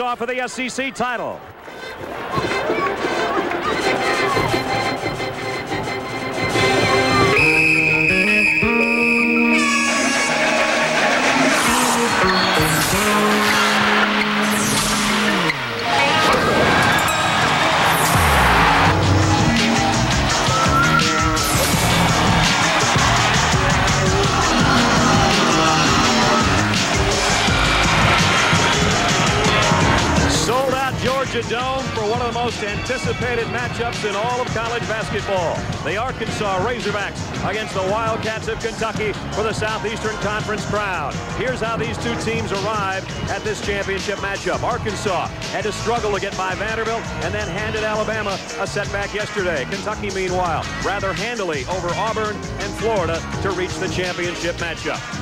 Arkansas for the SEC title. Dome for one of the most anticipated matchups in all of college basketball. The Arkansas Razorbacks against the Wildcats of Kentucky for the Southeastern Conference crown. Here's how these two teams arrived at this championship matchup. Arkansas had to struggle to get by Vanderbilt and then handed Alabama a setback yesterday. Kentucky, meanwhile, rather handily over Auburn and Florida to reach the championship matchup.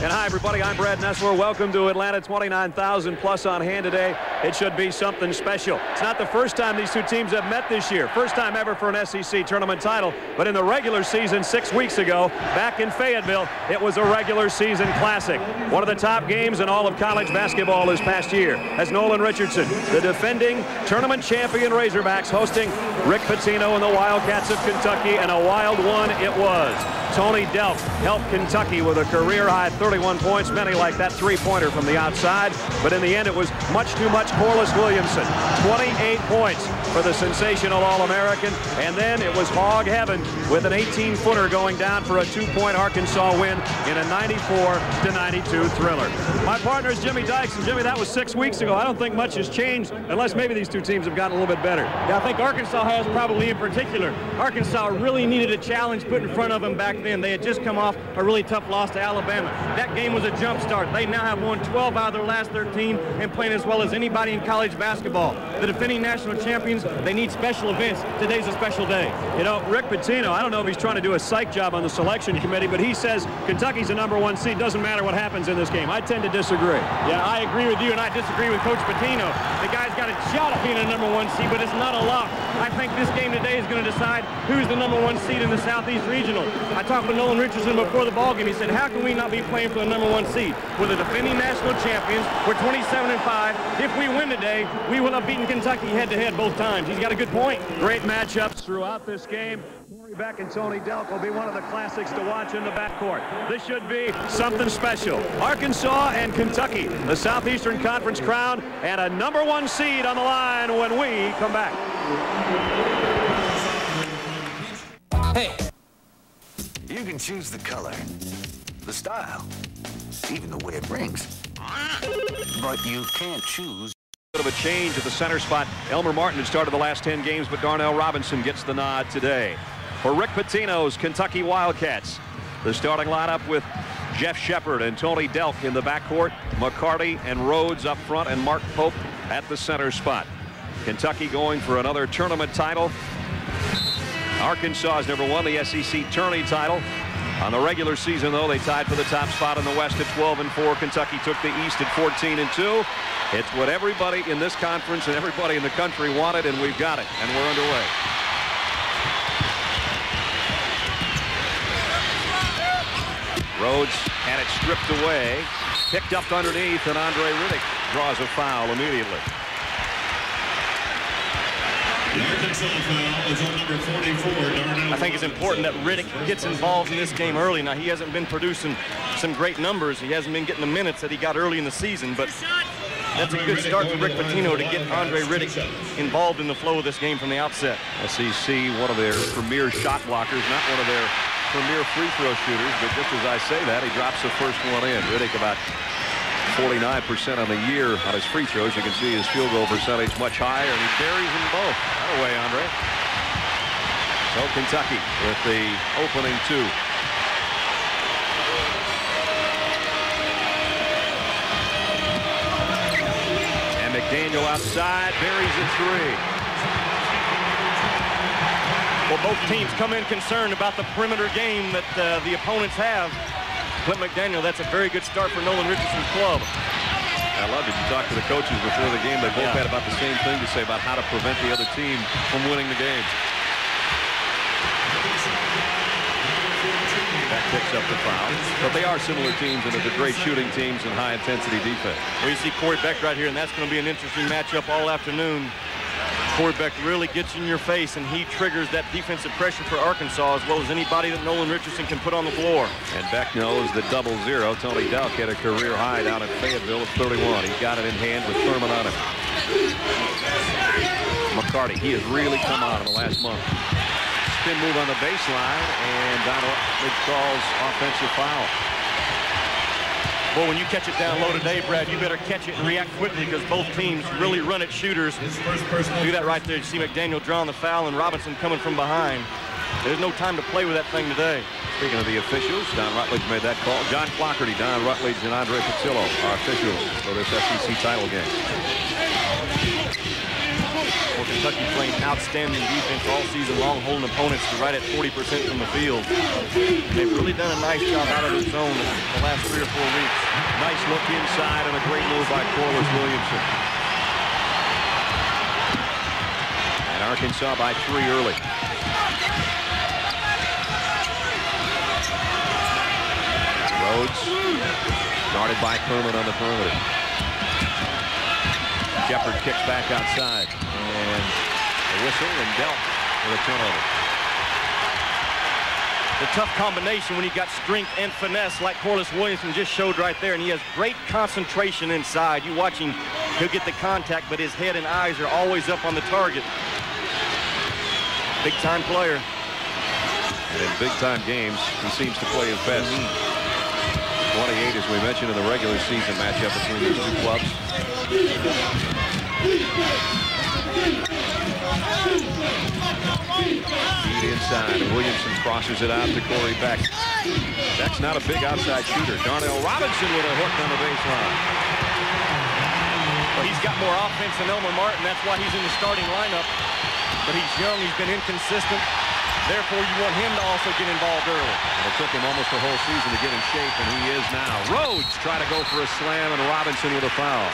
And hi, everybody. I'm Brad Nessler. Welcome to Atlanta. 29,000 plus on hand today. It should be something special. It's not the first time these two teams have met this year. First time ever for an SEC tournament title. But in the regular season six weeks ago, back in Fayetteville, it was a regular season classic. One of the top games in all of college basketball this past year as Nolan Richardson, the defending tournament champion Razorbacks, hosting Rick Pitino and the Wildcats of Kentucky, and a wild one it was. Tony Delk helped Kentucky with a career-high 31 points, many like that three-pointer from the outside. But in the end, it was much too much Corliss Williamson. 28 points for the sensational All-American. And then it was hog heaven with an 18-footer going down for a two-point Arkansas win in a 94-92 thriller. My partner is Jimmy Dykes. And Jimmy, that was six weeks ago. I don't think much has changed unless maybe these two teams have gotten a little bit better. Yeah, I think Arkansas has probably in particular. Arkansas really needed a challenge put in front of them back then. They had just come off a really tough loss to Alabama. That game was a jump start. They now have won 12 out of their last 13 and playing as well as anybody in college basketball. The defending national champions, they need special events. Today's a special day. You know, Rick Pitino, I don't know if he's trying to do a psych job on the selection committee, but he says Kentucky's the number one seed. Doesn't matter what happens in this game. I tend to disagree. Yeah, I agree with you, and I disagree with Coach Pitino. The guy's got a shot at being a number one seed, but it's not a lock. I think this game today is going to decide who's the number one seed in the Southeast Regional. I talked with Nolan Richardson before the ball game. He said, how can we not be playing for the number one seed? We're the defending national champions. We're 27 and 5. If we win today, we will have beaten Kentucky head-to-head both times. He's got a good point. Great matchups throughout this game. Corey Beck and Tony Delk will be one of the classics to watch in the backcourt. This should be something special. Arkansas and Kentucky, the Southeastern Conference crown, and a number one seed on the line when we come back. Hey. You can choose the color, the style, even the way it rings. But you can't choose Bit of a change at the center spot. Elmer Martin had started the last 10 games, but Darnell Robinson gets the nod today. For Rick Pitino's Kentucky Wildcats, the starting lineup with Jeff Sheppard and Tony Delk in the backcourt, McCarty and Rhodes up front, and Mark Pope at the center spot. Kentucky going for another tournament title. Arkansas has never won the SEC tourney title. On the regular season, though, they tied for the top spot in the West at 12 and 4. Kentucky took the East at 14 and 2. It's what everybody in this conference and everybody in the country wanted, and we've got it, and we're underway. Rhodes had it stripped away, picked up underneath, and Andre Riddick draws a foul immediately. I think it's important that Riddick gets involved in this game early. Now, he hasn't been producing some great numbers. He hasn't been getting the minutes that he got early in the season, but that's a good start for Rick Pitino to get Andre Riddick involved in the flow of this game from the outset. SEC, one of their premier shot blockers, not one of their premier free throw shooters, but just as I say that, he drops the first one in. Riddick about 49% on the year on his free throws. You can see his field goal percentage much higher, and he buries them both. That away, Andre. So Kentucky with the opening two. And McDaniel outside, buries a three. Well, both teams come in concerned about the perimeter game that uh, the opponents have. Clint McDaniel, that's a very good start for Nolan Richardson's club. I love it. You talked to the coaches before the game. They both Yeah. had about the same thing to say about how to prevent the other team from winning the game. Razorback picks up the foul. But they are similar teams, and they're great shooting teams and high-intensity defense. Well, you see Corey Beck right here, and that's going to be an interesting matchup all afternoon. Beck really gets in your face, and he triggers that defensive pressure for Arkansas as well as anybody that Nolan Richardson can put on the floor. And Beck knows the double zero. Tony Delk had a career high down at Fayetteville at 31. He got it in hand with Thurman on him. McCarty, he has really come on in the last month. Spin move on the baseline, and Donald calls offensive foul. Well, when you catch it down low today, Brad, you better catch it and react quickly because both teams really run at shooters. Do that right there. You see McDaniel drawing the foul and Robinson coming from behind. There's no time to play with that thing today. Speaking of the officials, Don Rutledge made that call. John Clougherty, Don Rutledge, and Andre Pattillo are officials for this SEC title game. Kentucky playing outstanding defense all season long, holding opponents to right at 40% from the field. They've really done a nice job out of the zone the last three or four weeks. Nice look inside and a great move by Corliss Williamson. And Arkansas by three early. Rhodes guarded by Kermit on the perimeter. Sheppard kicks back outside. And a whistle and Delk with a turnover. The tough combination when you got strength and finesse like Corliss Williamson just showed right there. And he has great concentration inside. You watch him, he'll get the contact, but his head and eyes are always up on the target. Big time player. And in big time games, he seems to play his best. 28, as we mentioned in the regular season matchup between these two clubs. Feed inside. Williamson crosses it out to Corey Beck. Beck's not a big outside shooter. Darnell Robinson with a hook on the baseline. Well, he's got more offense than Elmer Martin. That's why he's in the starting lineup. But he's young. He's been inconsistent. Therefore, you want him to also get involved early. It took him almost a whole season to get in shape, and he is now. Rhodes try to go for a slam, and Robinson with a foul.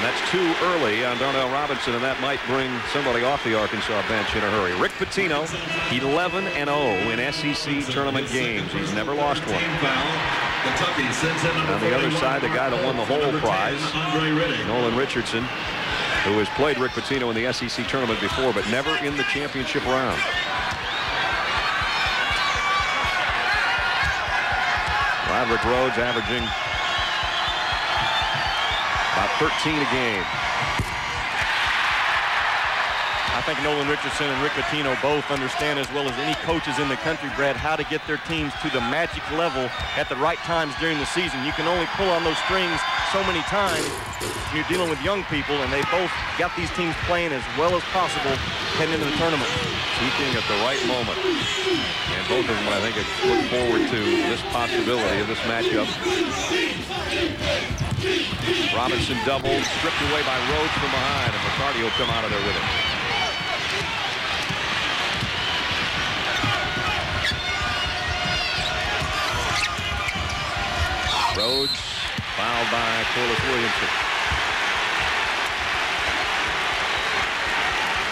And that's too early on Darnell Robinson, and that might bring somebody off the Arkansas bench in a hurry. Rick Pitino, 11 and 0 in SEC tournament games. He's never lost one. On the other side, the guy that won the whole prize, Nolan Richardson, who has played Rick Pitino in the SEC tournament before, but never in the championship round. Rodrick Rhodes averaging 13 a game. I think Nolan Richardson and Rick Pitino both understand as well as any coaches in the country, Brad, how to get their teams to the magic level at the right times during the season. You can only pull on those strings so many times when you're dealing with young people, and they both got these teams playing as well as possible heading into the tournament. Peaking at the right moment. And both of them, I think, look forward to this possibility of this matchup. Robinson doubled, stripped away by Rhodes from behind, and McCarty will come out of there with it. Rhodes fouled by Corliss Williamson.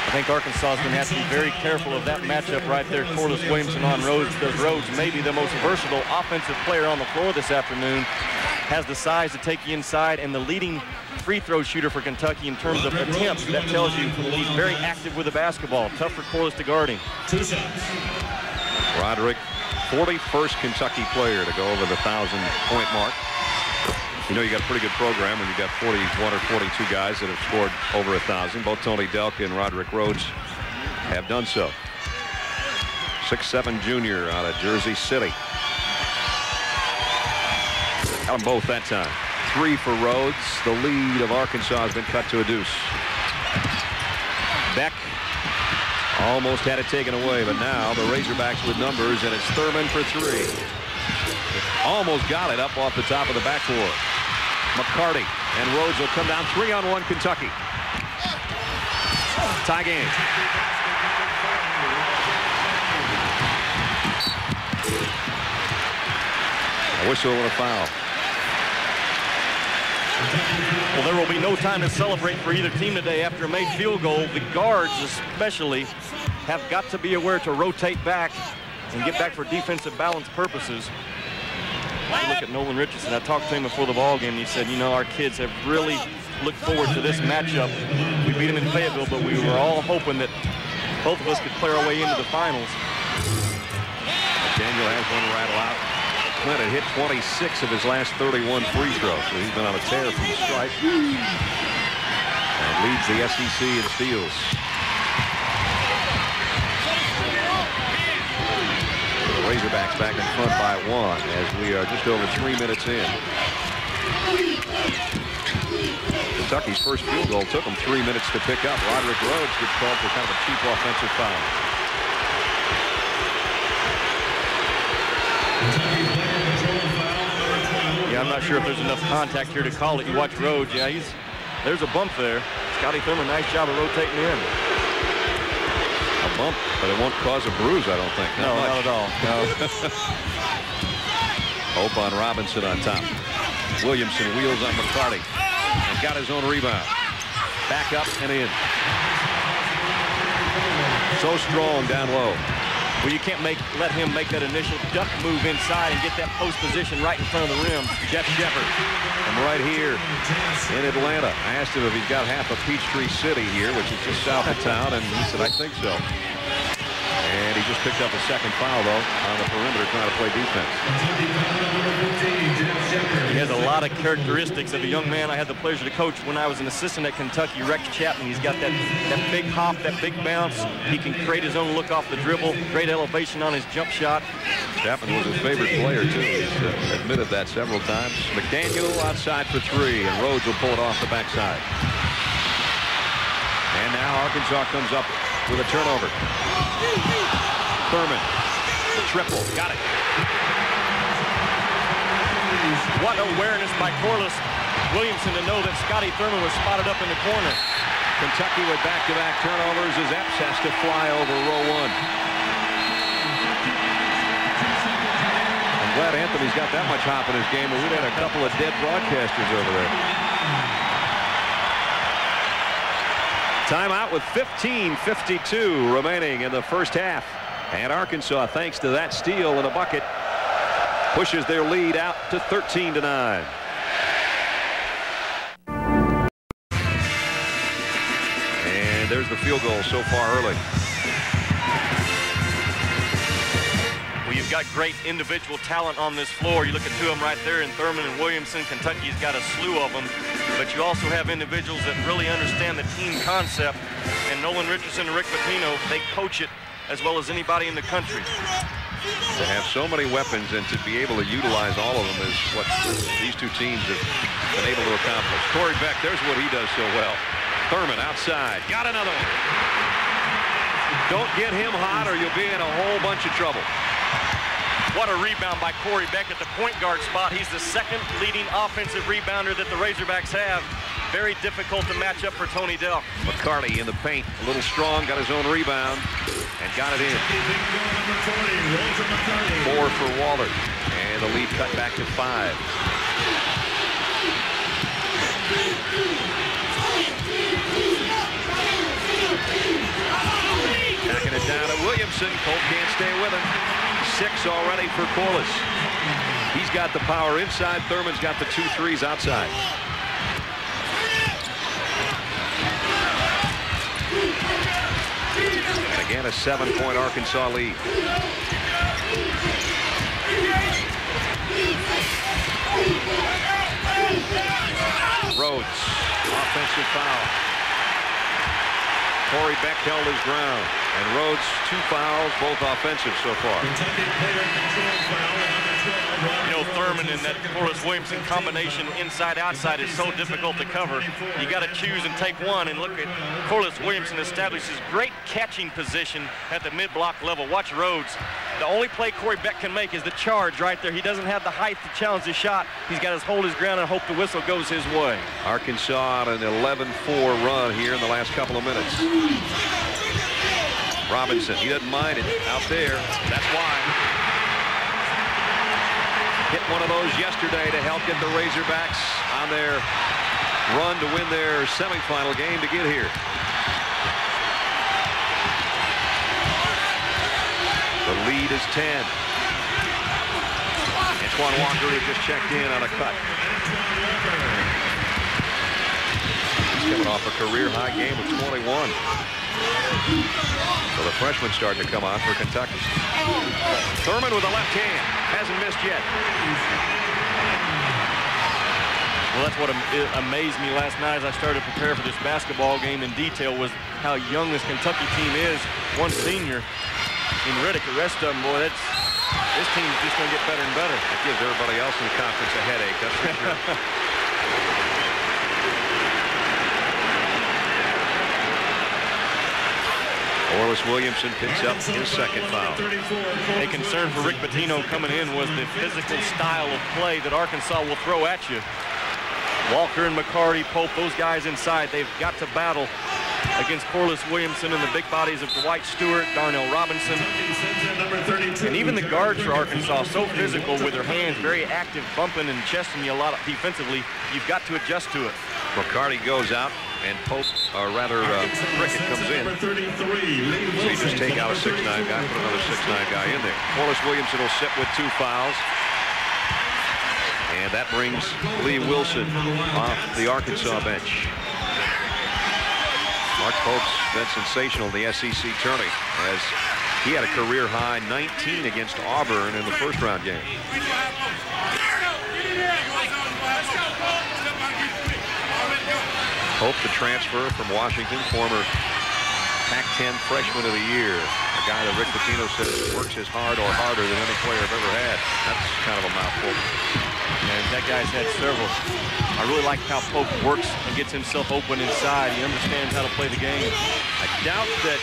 I think Arkansas is going to have to be very careful of that matchup right there, Corliss Williamson on Rhodes, because Rhodes may be the most versatile offensive player on the floor this afternoon. Has the size to take you inside and the leading free throw shooter for Kentucky in terms of attempts. That tells you he's very active with the basketball. Tough for Corliss to guard him. Rodrick, 41st Kentucky player to go over the 1,000-point mark. You know you got a pretty good program when you've got 41 or 42 guys that have scored over a 1,000. Both Tony Delk and Roderick Rhodes have done so. 6'7 junior out of Jersey City. Them both that time. Three for Rhodes. The lead of Arkansas has been cut to a deuce. Beck almost had it taken away, but now the Razorbacks with numbers, and it's Thurman for three. Almost got it up off the top of the backboard. McCarty and Rhodes will come down three on one Kentucky. Tie game. A whistle and a foul. Well, there will be no time to celebrate for either team today after a made field goal. The guards especially have got to be aware to rotate back and get back for defensive balance purposes. Look at Nolan Richardson. I talked to him before the ball game. And he said, you know, our kids have really looked forward to this matchup. We beat them in Fayetteville, but we were all hoping that both of us could play our way into the finals. Daniel has one rattle out. Clint had hit 26 of his last 31 free throws, so he's been on a tear from the stripe. And leads the SEC in steals. The Razorbacks back in front by one as we are just over three minutes in. Kentucky's first field goal took them three minutes to pick up. Roderick Rhodes gets called for kind of a cheap offensive foul. I'm not sure if there's enough contact here to call it. You watch Rhodes. Yeah, he's there's a bump there. Scotty Thurman, nice job of rotating in A bump, but it won't cause a bruise, I don't think. Not no, much. not at all. No. Hope on Robinson on top. Williamson wheels on McCarty and got his own rebound. Back up and in. So strong down low. Well, you can't make let him make that initial duck move inside and get that post position right in front of the rim. Jeff Sheppard from right here in Atlanta. I asked him if he's got half of Peachtree City here, which is just south of town, and he said, I think so. And he just picked up a second foul, though, on the perimeter trying to play defense. He has a lot of characteristics of a young man I had the pleasure to coach when I was an assistant at Kentucky, Rex Chapman. He's got that, that big hop, that big bounce. He can create his own look off the dribble, great elevation on his jump shot. Chapman was his favorite player, too. He's uh, admitted that several times. McDaniel outside for three, and Rhodes will pull it off the backside. And now Arkansas comes up with a turnover. Thurman, the triple, got it. What awareness by Corliss Williamson to know that Scotty Thurman was spotted up in the corner. Kentucky with back-to-back -back turnovers as Epps has to fly over row one. I'm glad Anthony's got that much hop in his game, but we've had a couple of dead broadcasters over there. Timeout with 15.52 remaining in the first half. And Arkansas, thanks to that steal and a bucket, pushes their lead out to 13 to 9. And there's the field goal so far early. Well, you've got great individual talent on this floor. You look at two of them right there in Thurman and Williamson. Kentucky's got a slew of them. But you also have individuals that really understand the team concept. And Nolan Richardson and Rick Pitino, they coach it as well as anybody in the country. To have so many weapons and to be able to utilize all of them is what these two teams have been able to accomplish. Corey Beck, there's what he does so well. Thurman outside. Got another one. Don't get him hot or you'll be in a whole bunch of trouble. What a rebound by Corey Beck at the point guard spot. He's the second leading offensive rebounder that the Razorbacks have. Very difficult to match up for Tony Delk. McCarty in the paint, a little strong, got his own rebound, and got it in. Four for Waller, and the lead cut back to five. Backing it down to Williamson. Colt can't stay with him six already for Corliss. He's got the power inside. Thurman's got the two threes outside. And again, a seven-point Arkansas lead. Rhodes, offensive foul. Corey Beck held his ground. And Rhodes, two fouls, both offensive so far. You know, Thurman and that Corliss Williamson combination inside-outside is so difficult to cover. You got to choose and take one. And look at Corliss Williamson establishes great catching position at the mid-block level. Watch Rhodes. The only play Corey Beck can make is the charge right there. He doesn't have the height to challenge the shot. He's got to hold his ground and hope the whistle goes his way. Arkansas on an 11-4 run here in the last couple of minutes. Robinson, he doesn't mind it out there. That's why. Hit one of those yesterday to help get the Razorbacks on their run to win their semifinal game to get here. The lead is 10. Antoine Walker has just checked in on a cut. He's coming off a career high game of 21. So the freshman starting to come on for Kentucky. Thurman with a left hand. Hasn't missed yet. Well, that's what amazed me last night as I started to prepare for this basketball game in detail was how young this Kentucky team is. One senior in Riddick. The rest of them, boy, that's this team's just going to get better and better. It gives everybody else in the conference a headache, that's for sure. Corliss Williamson picks up his second foul. A concern for Rick Pitino coming in was the physical style of play that Arkansas will throw at you. Walker and McCarty, Pope, those guys inside, they've got to battle against Corliss Williamson and the big bodies of Dwight Stewart, Darnell Robinson. And even the guards for Arkansas, so physical with their hands, very active, bumping and chesting you a lot defensively. You've got to adjust to it. McCarty goes out and Pope, or rather uh, Prickett comes in. So you just take out a 6'9 guy, put another 6'9 guy in there. Corliss Williamson will sit with two fouls. And that brings Lee Wilson off the Arkansas bench. Mark Pope's been sensational in the SEC tourney as he had a career high 19 against Auburn in the first round game. Pope, the transfer from Washington, former Pac-10 freshman of the year. A guy that Rick Pitino says works as hard or harder than any player I've ever had. That's kind of a mouthful. And that guy's had several. I really like how Pope works and gets himself open inside. He understands how to play the game. I doubt that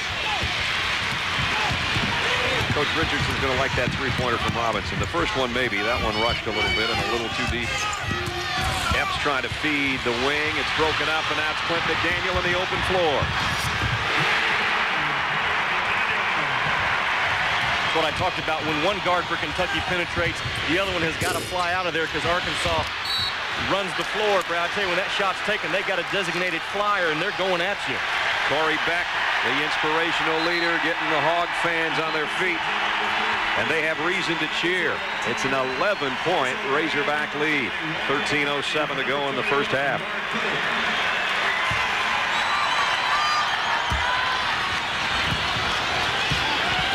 Coach Richardson's going to like that three-pointer from Robinson. The first one, maybe. That one rushed a little bit and a little too deep. Epps trying to feed the wing. It's broken up, and that's Clint McDaniel in the open floor. That's what I talked about. When one guard for Kentucky penetrates, the other one has got to fly out of there because Arkansas runs the floor. Brad, I tell you, when that shot's taken, they got a designated flyer, and they're going at you. Corey Beck, the inspirational leader, getting the Hog fans on their feet. And they have reason to cheer. It's an 11-point Razorback lead. 13.07 to go in the first half.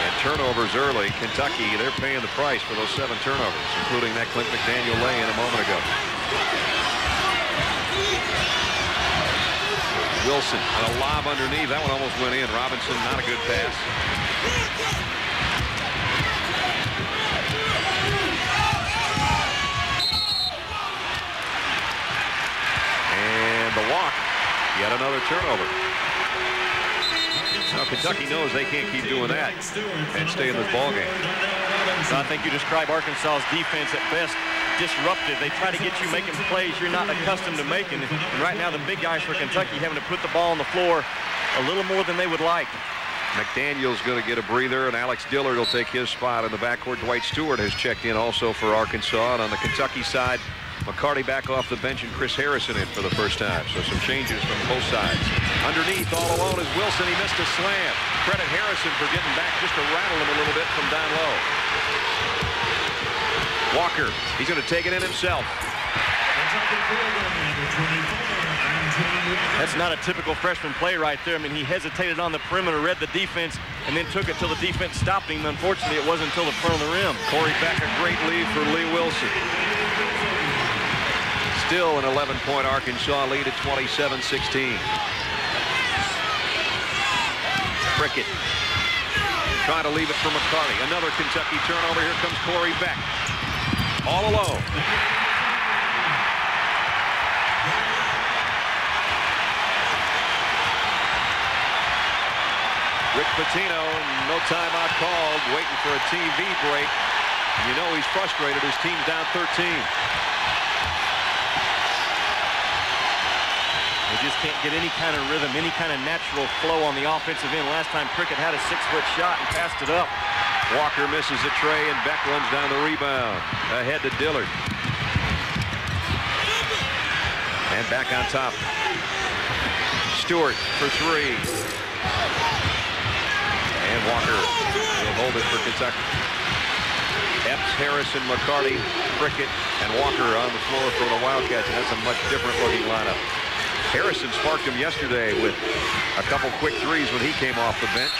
And turnovers early. Kentucky, they're paying the price for those seven turnovers, including that Clint McDaniel lay-in a moment ago. Wilson on a lob underneath. That one almost went in. Robinson, not a good pass. And the walk. Yet another turnover. Now Kentucky knows they can't keep doing that and stay in this ball game. So I think you describe Arkansas's defense at best disruptive. They try to get you making plays you're not accustomed to making. And right now the big guys for Kentucky having to put the ball on the floor a little more than they would like. McDaniel's going to get a breather, and Alex Dillard will take his spot in the backcourt. Dwight Stewart has checked in also for Arkansas. And on the Kentucky side, McCarty back off the bench and Chris Harrison in for the first time. So some changes from both sides. Underneath, all alone is Wilson. He missed a slam. Credit Harrison for getting back just to rattle him a little bit from down low. Walker, he's going to take it in himself. That's not a typical freshman play right there. I mean, he hesitated on the perimeter, read the defense, and then took it till the defense stopped him. Unfortunately, it wasn't until the front of the rim. Corey Beck a great lead for Lee Wilson. Still an 11-point Arkansas lead at 27-16. Prickett trying to leave it for McCarty. Another Kentucky turnover. Here comes Corey Beck. All alone. Rick Pitino, no timeout called, waiting for a TV break. You know he's frustrated. His team's down 13. They just can't get any kind of rhythm, any kind of natural flow on the offensive end. Last time Prickett had a six-foot shot and passed it up. Walker misses a tray, and Beck runs down the rebound. Ahead to Dillard. And back on top. Stewart for three. And Walker will hold it for Kentucky. Epps, Harrison, McCarty, Prickett, and Walker on the floor for the Wildcats, and that's a much different looking lineup. Harrison sparked him yesterday with a couple quick threes when he came off the bench.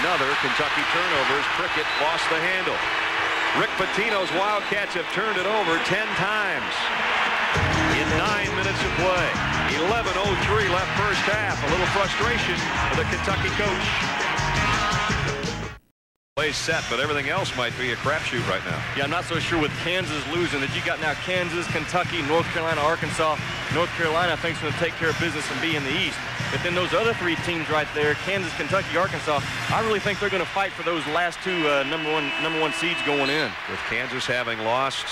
Another Kentucky turnovers. Prickett lost the handle. Rick Pitino's Wildcats have turned it over 10 times in nine minutes of play. 11.03 left first half. A little frustration for the Kentucky coach. Play set, but everything else might be a crapshoot right now. Yeah, I'm not so sure with Kansas losing that you got now Kansas, Kentucky, North Carolina, Arkansas. North Carolina, I think, going to take care of business and be in the East. But then those other three teams right there, Kansas, Kentucky, Arkansas, I really think they're going to fight for those last two uh, number one number one seeds going in. With Kansas having lost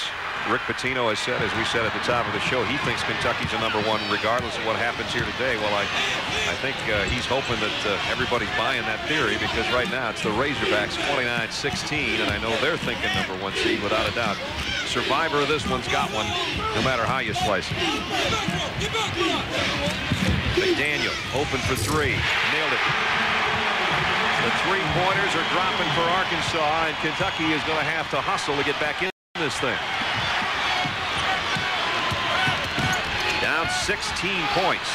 Rick Pitino has said, as we said at the top of the show, he thinks Kentucky's a number one regardless of what happens here today. Well, I, I think uh, he's hoping that uh, everybody's buying that theory because right now it's the Razorbacks 29-16, and I know they're thinking number one seed without a doubt. Survivor of this one's got one, no matter how you slice it. McDaniel open for three, nailed it. The three-pointers are dropping for Arkansas, and Kentucky is going to have to hustle to get back in this thing. Down 16 points.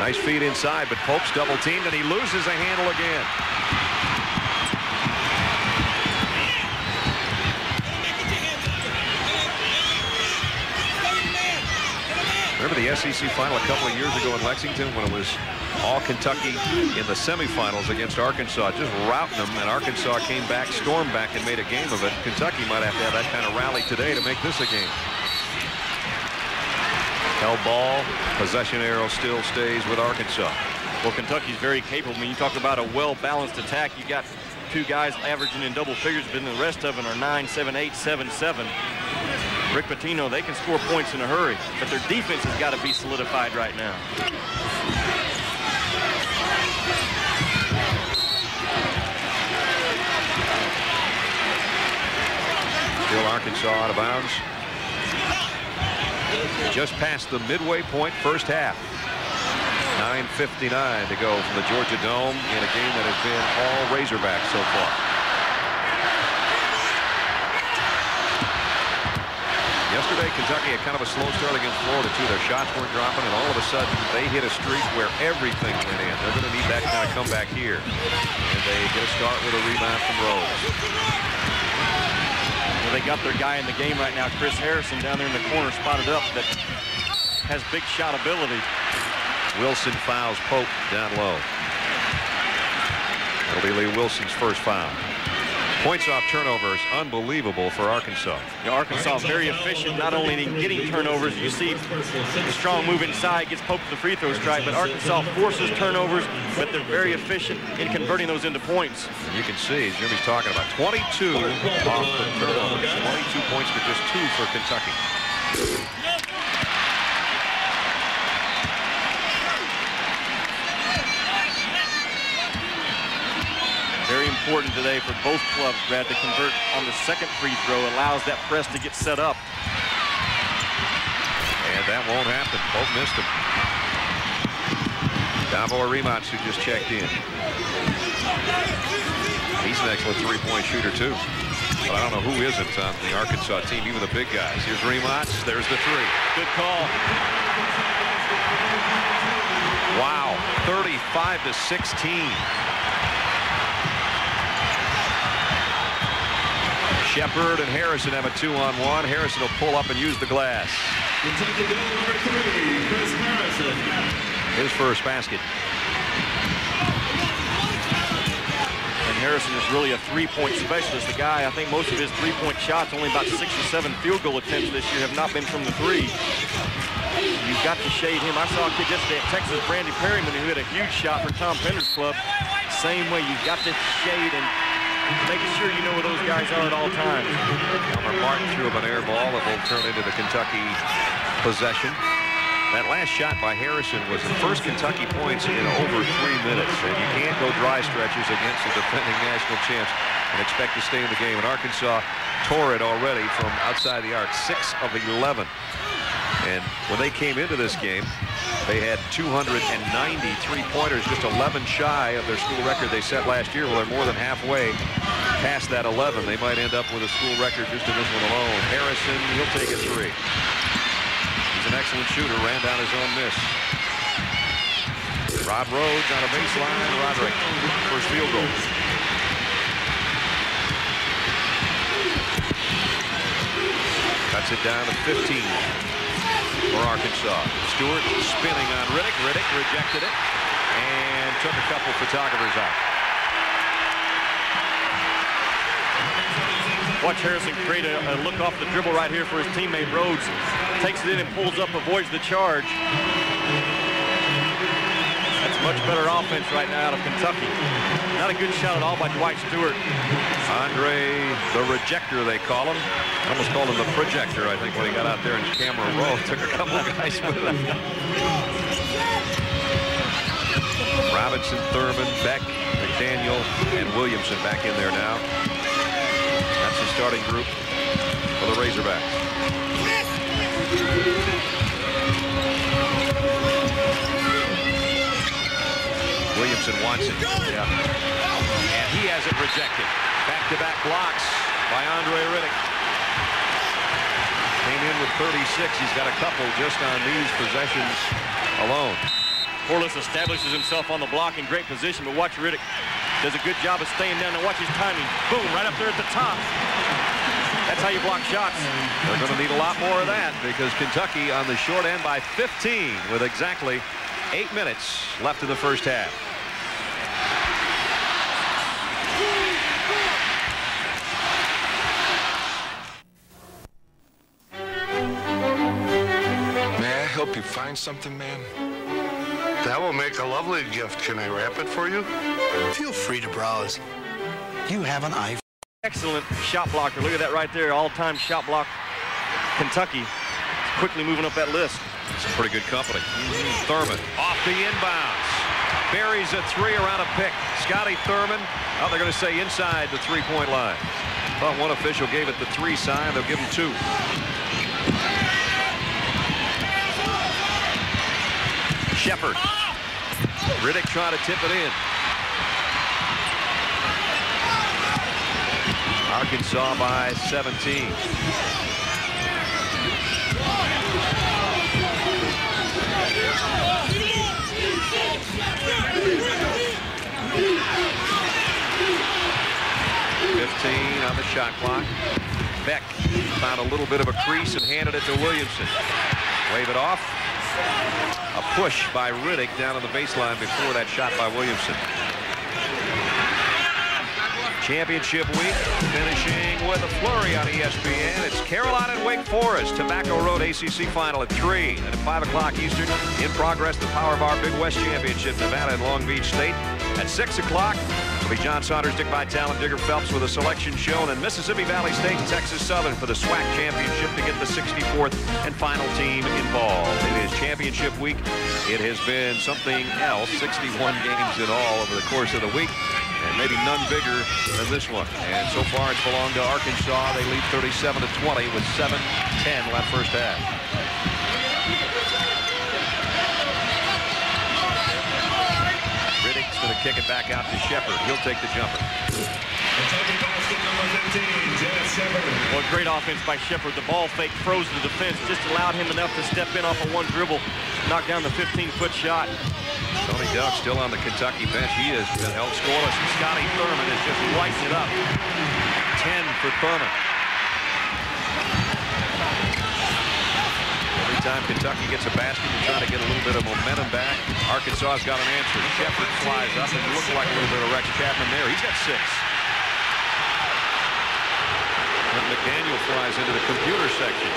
Nice feed inside, but Pope's double teamed and he loses a handle again. Remember the SEC final a couple of years ago in Lexington when it was all Kentucky in the semifinals against Arkansas, just routing them, and Arkansas came back, stormed back, and made a game of it. Kentucky might have to have that kind of rally today to make this a game. Held ball, possession arrow still stays with Arkansas. Well, Kentucky's very capable. When you talk about a well-balanced attack, you got two guys averaging in double figures, but then the rest of them are 9, 7, 8, 7, 7. Rick Pitino, they can score points in a hurry, but their defense has got to be solidified right now. Still Arkansas out of bounds. Just past the midway point first half. 9.59 to go from the Georgia Dome in a game that has been all Razorbacks so far. Yesterday, Kentucky had kind of a slow start against Florida, too. Their shots weren't dropping, and all of a sudden, they hit a streak where everything went in. They're going to need that kind of comeback here. And they get a start with a rebound from Rose. Well, they got their guy in the game right now, Chris Harrison, down there in the corner, spotted up, that has big shot ability. Wilson fouls Pope down low. That'll be Lee Wilson's first foul. Points off turnovers, unbelievable for Arkansas. You know, Arkansas very efficient, not only in getting turnovers. You see the strong move inside, gets poked the free throw strike, but Arkansas forces turnovers, but they're very efficient in converting those into points. You can see, Jimmy's talking about, 22 off the turnovers, 22 points, but just two for Kentucky. Very important today for both clubs, Brad, to convert on the second free throw. Allows that press to get set up. And that won't happen. Both missed them. Davor Rimac, who just checked in. He's an excellent three-point shooter, too. But I don't know who isn't on the Arkansas team, even the big guys. Here's Remots. There's the three. Good call. Wow, 35 to 16. Sheppard and Harrison have a two-on-one. Harrison will pull up and use the glass. number three, Chris Harrison. His first basket. And Harrison is really a three-point specialist. The guy, I think most of his three-point shots, only about six or seven field goal attempts this year have not been from the three. You've got to shade him. I saw a kid yesterday at Texas, Brandy Perryman, who hit a huge shot for Tom Penders' club. Same way, you've got to shade and making sure you know where those guys are at all times. Elmer Martin threw up an air ball that will turn into the Kentucky possession. That last shot by Harrison was the first Kentucky points in over three minutes. And you can't go dry stretches against the defending national champs and expect to stay in the game. And Arkansas tore it already from outside the arc, 6 of 11. And when they came into this game, they had 293 pointers, just 11 shy of their school record they set last year. Well, they're more than halfway past that 11. They might end up with a school record just in this one alone. Harrison, he'll take a three. He's an excellent shooter, ran down his own miss. Rod Rhodes on a baseline. Rodrick, first field goal. Cuts it down to 15 for Arkansas. Stewart spinning on Riddick. Riddick rejected it and took a couple photographers out. Watch Harrison create a, a, look off the dribble right here for his teammate Rhodes. Takes it in and pulls up, avoids the charge. That's much better offense right now out of Kentucky. Not a good shot at all by Dwight Stewart. Andre, the rejector, they call him. Almost called him the projector, I think, when he got out there in camera row. Took a couple guys with him. Robinson, Thurman, Beck, McDaniel, and Williamson back in there now. Starting group for the Razorbacks. Williamson wants it. Yeah. And he has it rejected. Back-to-back -back blocks by Andre Riddick. Came in with 36. He's got a couple just on these possessions alone. Corliss establishes himself on the block in great position, but watch Riddick does a good job of staying down and watch his timing. Boom, right up there at the top. That's how you block shots. They're going to need a lot more of that because Kentucky on the short end by 15 with exactly eight minutes left in the first half. May I help you find something, man? That will make a lovely gift. Can I wrap it for you? Feel free to browse. You have an eye. Excellent shot blocker. Look at that right there. All-time shot block. Kentucky quickly moving up that list. It's a pretty good company. Mm-hmm. Thurman off the inbounds. Buries a three around a pick. Scotty Thurman. Oh, they're going to say inside the three-point line. Thought one official gave it the three sign. They'll give him two. Sheppard. Riddick trying to tip it in. Arkansas by 17. Fifteen on the shot clock. Beck found a little bit of a crease and handed it to Williamson. Wave it off. Push by Riddick down on the baseline before that shot by Williamson. Championship week, finishing with a flurry on ESPN. It's Carolina and Wake Forest, Tobacco Road ACC Final at 3. And at 5 o'clock Eastern, in progress, the Power Bar Big West Championship, Nevada and Long Beach State. At 6 o'clock, be John Saunders, Dick Vitale, and Digger Phelps with a selection show. And then Mississippi Valley State and Texas Southern for the SWAC Championship to get the 64th and final team involved. It is championship week. It has been something else, 61 games in all over the course of the week and maybe none bigger than this one. And so far it's belonged to Arkansas. They lead 37 to 20 with 7-10 left first half. Riddick's going to kick it back out to Sheppard. He'll take the jumper. Well, great offense by Sheppard. The ball fake froze the defense, just allowed him enough to step in off of one dribble, knock down the 15-foot shot. Tony Delk still on the Kentucky bench. He has been held scoreless. Scotty Thurman is just lighting it up. 10 for Thurman. Time Kentucky gets a basket, you try to get a little bit of momentum back. Arkansas's got an answer. Sheppard flies up and looks like a little bit of Rex Chapman there. He's got six. And McDaniel flies into the computer section.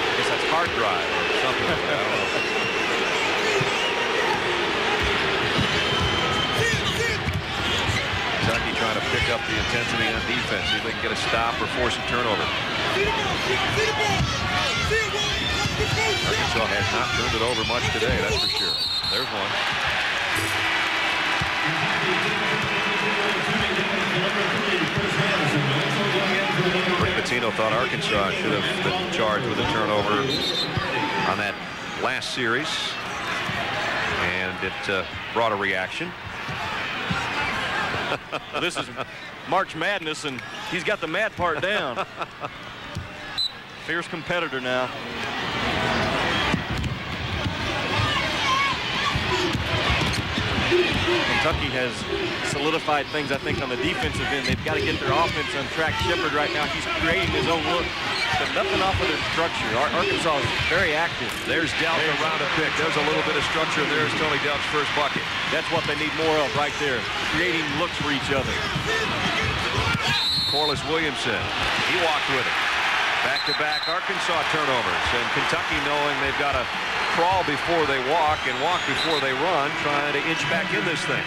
I guess that's hard drive or something. I don't know. Kentucky trying to pick up the intensity on defense. See if they can get a stop or force a turnover. Arkansas has not turned it over much today, that's for sure. There's one. Rick Pitino thought Arkansas should have been charged with a turnover on that last series, and it uh, brought a reaction. this is March Madness, and he's got the mad part down. Fierce competitor now. Kentucky has solidified things, I think, on the defensive end. They've got to get their offense on track. Sheppard right now, he's creating his own look, but nothing off of their structure. Ar Arkansas is very active. There's Delk around a pick. There's a little bit of structure. There's Tony Delk's first bucket. That's what they need more of right there, creating looks for each other. Corliss Williamson, he walked with it. Back-to-back -back Arkansas turnovers, and Kentucky knowing they've got to crawl before they walk and walk before they run, trying to inch back in this thing.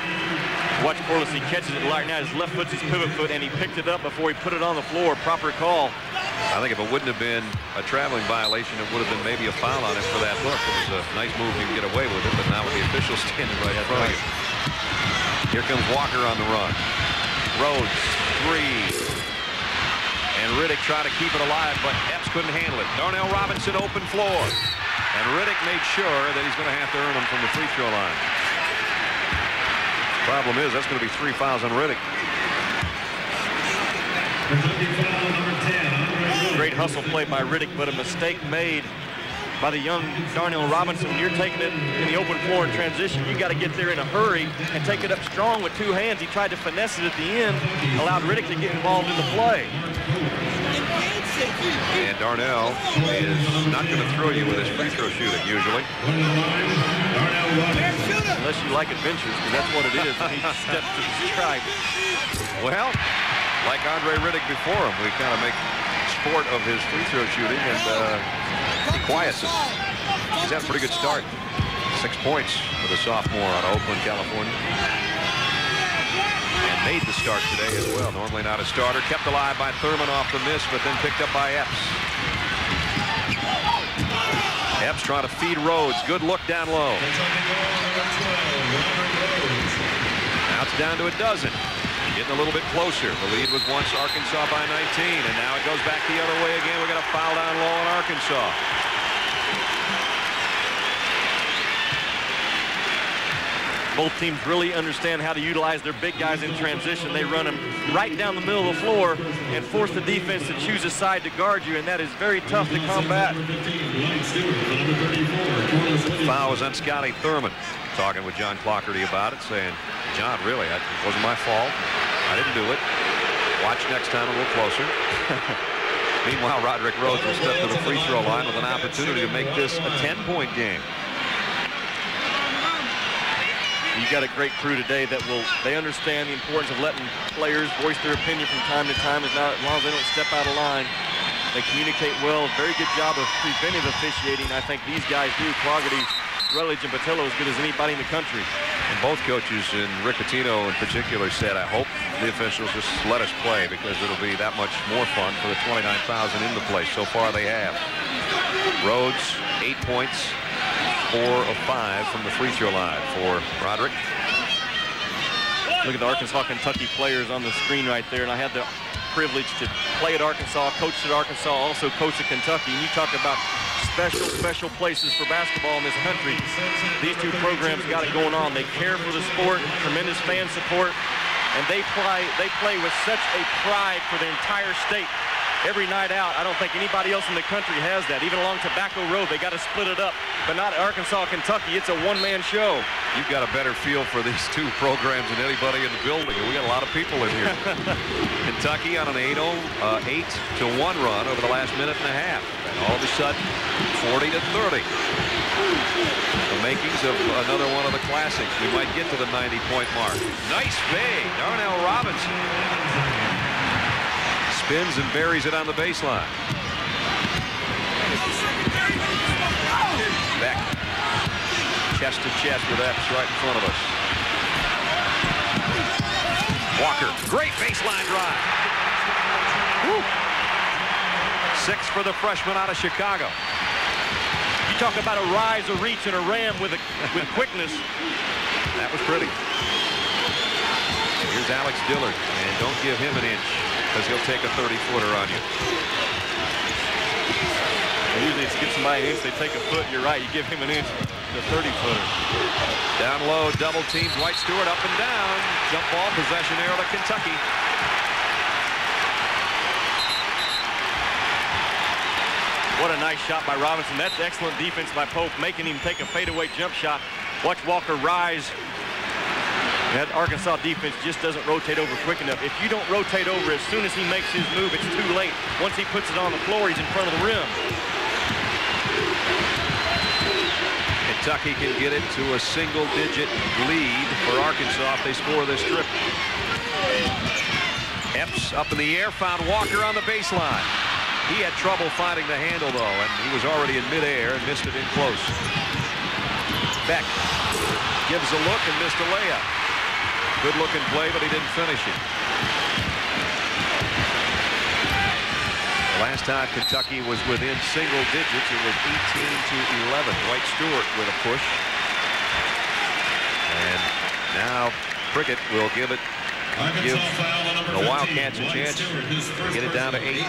Watch Corliss, he catches it right now. His left foot's his pivot foot, and he picked it up before he put it on the floor. Proper call. I think if it wouldn't have been a traveling violation, it would have been maybe a foul on it for that look. It was a nice move you can get away with it, but now with the official standing right in front of you. Here comes Walker on the run. Rhodes, three. And Riddick tried to keep it alive, but Epps couldn't handle it. Darnell Robinson open floor. And Riddick made sure that he's going to have to earn them from the free throw line. Problem is, that's going to be three fouls on Riddick. Great hustle play by Riddick, but a mistake made by the young Darnell Robinson. When you're taking it in the open floor in transition, you got to get there in a hurry and take it up strong with two hands. He tried to finesse it at the end, allowed Riddick to get involved in the play. And Darnell is not going to throw you with his free throw shooting usually. Unless you like adventures, because that's what it is when he steps to the strike. Well, like Andre Riddick before him, we kind of make sport of his free throw shooting and uh, he. He's had a pretty good start. Six points for the sophomore out of Oakland, California. And made the start today as well. Normally not a starter. Kept alive by Thurman off the miss, but then picked up by Epps. Epps trying to feed Rhodes. Good look down low. Now it's down to a dozen. Getting a little bit closer. The lead was once Arkansas by 19, and now it goes back the other way again. We got a foul down low on Arkansas. Both teams really understand how to utilize their big guys in transition. They run them right down the middle of the floor and force the defense to choose a side to guard you, and that is very tough to combat. Foul was on Scotty Thurman. Talking with John Clougherty about it, saying, John, really, it wasn't my fault. I didn't do it. Watch next time a little closer. Meanwhile, Roderick Rhodes will step to the free throw line with an opportunity to make this a 10-point game. You got a great crew today that will, they understand the importance of letting players voice their opinion from time to time as, long as they don't step out of line. They communicate well. Very good job of preventive officiating. I think these guys do. Clougherty, Rutledge, and Patillo as good as anybody in the country. And both coaches, and Rick Pitino in particular, said, I hope the officials just let us play because it'll be that much more fun for the 29,000 in the place. So far they have. Rhodes, eight points, four of five from the free throw line for Roderick. Look at the Arkansas-Kentucky players on the screen right there, and I had the privilege to play at Arkansas, coach at Arkansas, also coach at Kentucky. And you talk about special, special places for basketball in this country. These two programs got it going on. They care for the sport, tremendous fan support, and they play, they play with such a pride for the entire state every night out. I don't think anybody else in the country has that. Even along Tobacco Road, they got to split it up. But not Arkansas, Kentucky. It's a one-man show. You've got a better feel for these two programs than anybody in the building. We got a lot of people in here. Kentucky on an 8-0, uh, 8 to 1 run over the last minute and a half. And all of a sudden, 40 to 30. The makings of another one of the classics. We might get to the 90-point mark. Nice fade, Darnell Robinson spins and buries it on the baseline. Beck, chest to chest with Epps right in front of us. Walker, great baseline drive. Woo. Six for the freshman out of Chicago. You talk about a rise, a reach, and a ram with, a, with quickness. That was pretty. Here's Alex Dillard, and don't give him an inch because he'll take a 30-footer on you. And usually it's give somebody an inch, they take a foot. You're right, you give him an inch, the 30-footer. Down low, double teams. Dwight Stewart up and down. Jump ball, possession arrow to Kentucky. What a nice shot by Robinson. That's excellent defense by Pope, making him take a fadeaway jump shot. Watch Walker rise. That Arkansas defense just doesn't rotate over quick enough. If you don't rotate over as soon as he makes his move, it's too late. Once he puts it on the floor, he's in front of the rim. Kentucky can get it to a single-digit lead for Arkansas if they score this trip. Epps up in the air, found Walker on the baseline. He had trouble finding the handle, though, and he was already in midair and missed it in close. Beck gives a look and missed a layup. Good-looking play, but he didn't finish it. The Last time Kentucky was within single digits, it was 18 to 11. Dwight Stewart with a push. And now Prickett will give it give the Wildcats a chance to get it down to eight.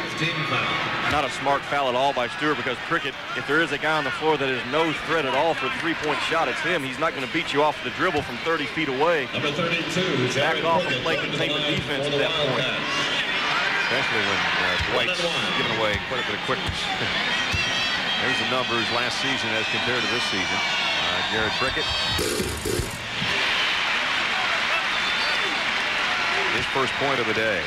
Not a smart foul at all by Stewart because Prickett, if there is a guy on the floor that is no threat at all for a three-point shot, it's him. He's not going to beat you off the dribble from 30 feet away. Number 32, Back off and play containment defense at that point. Especially when uh, Dwight's giving away quite a bit of quickness. There's the numbers last season as compared to this season. Uh, Jared Prickett. His first point of the day.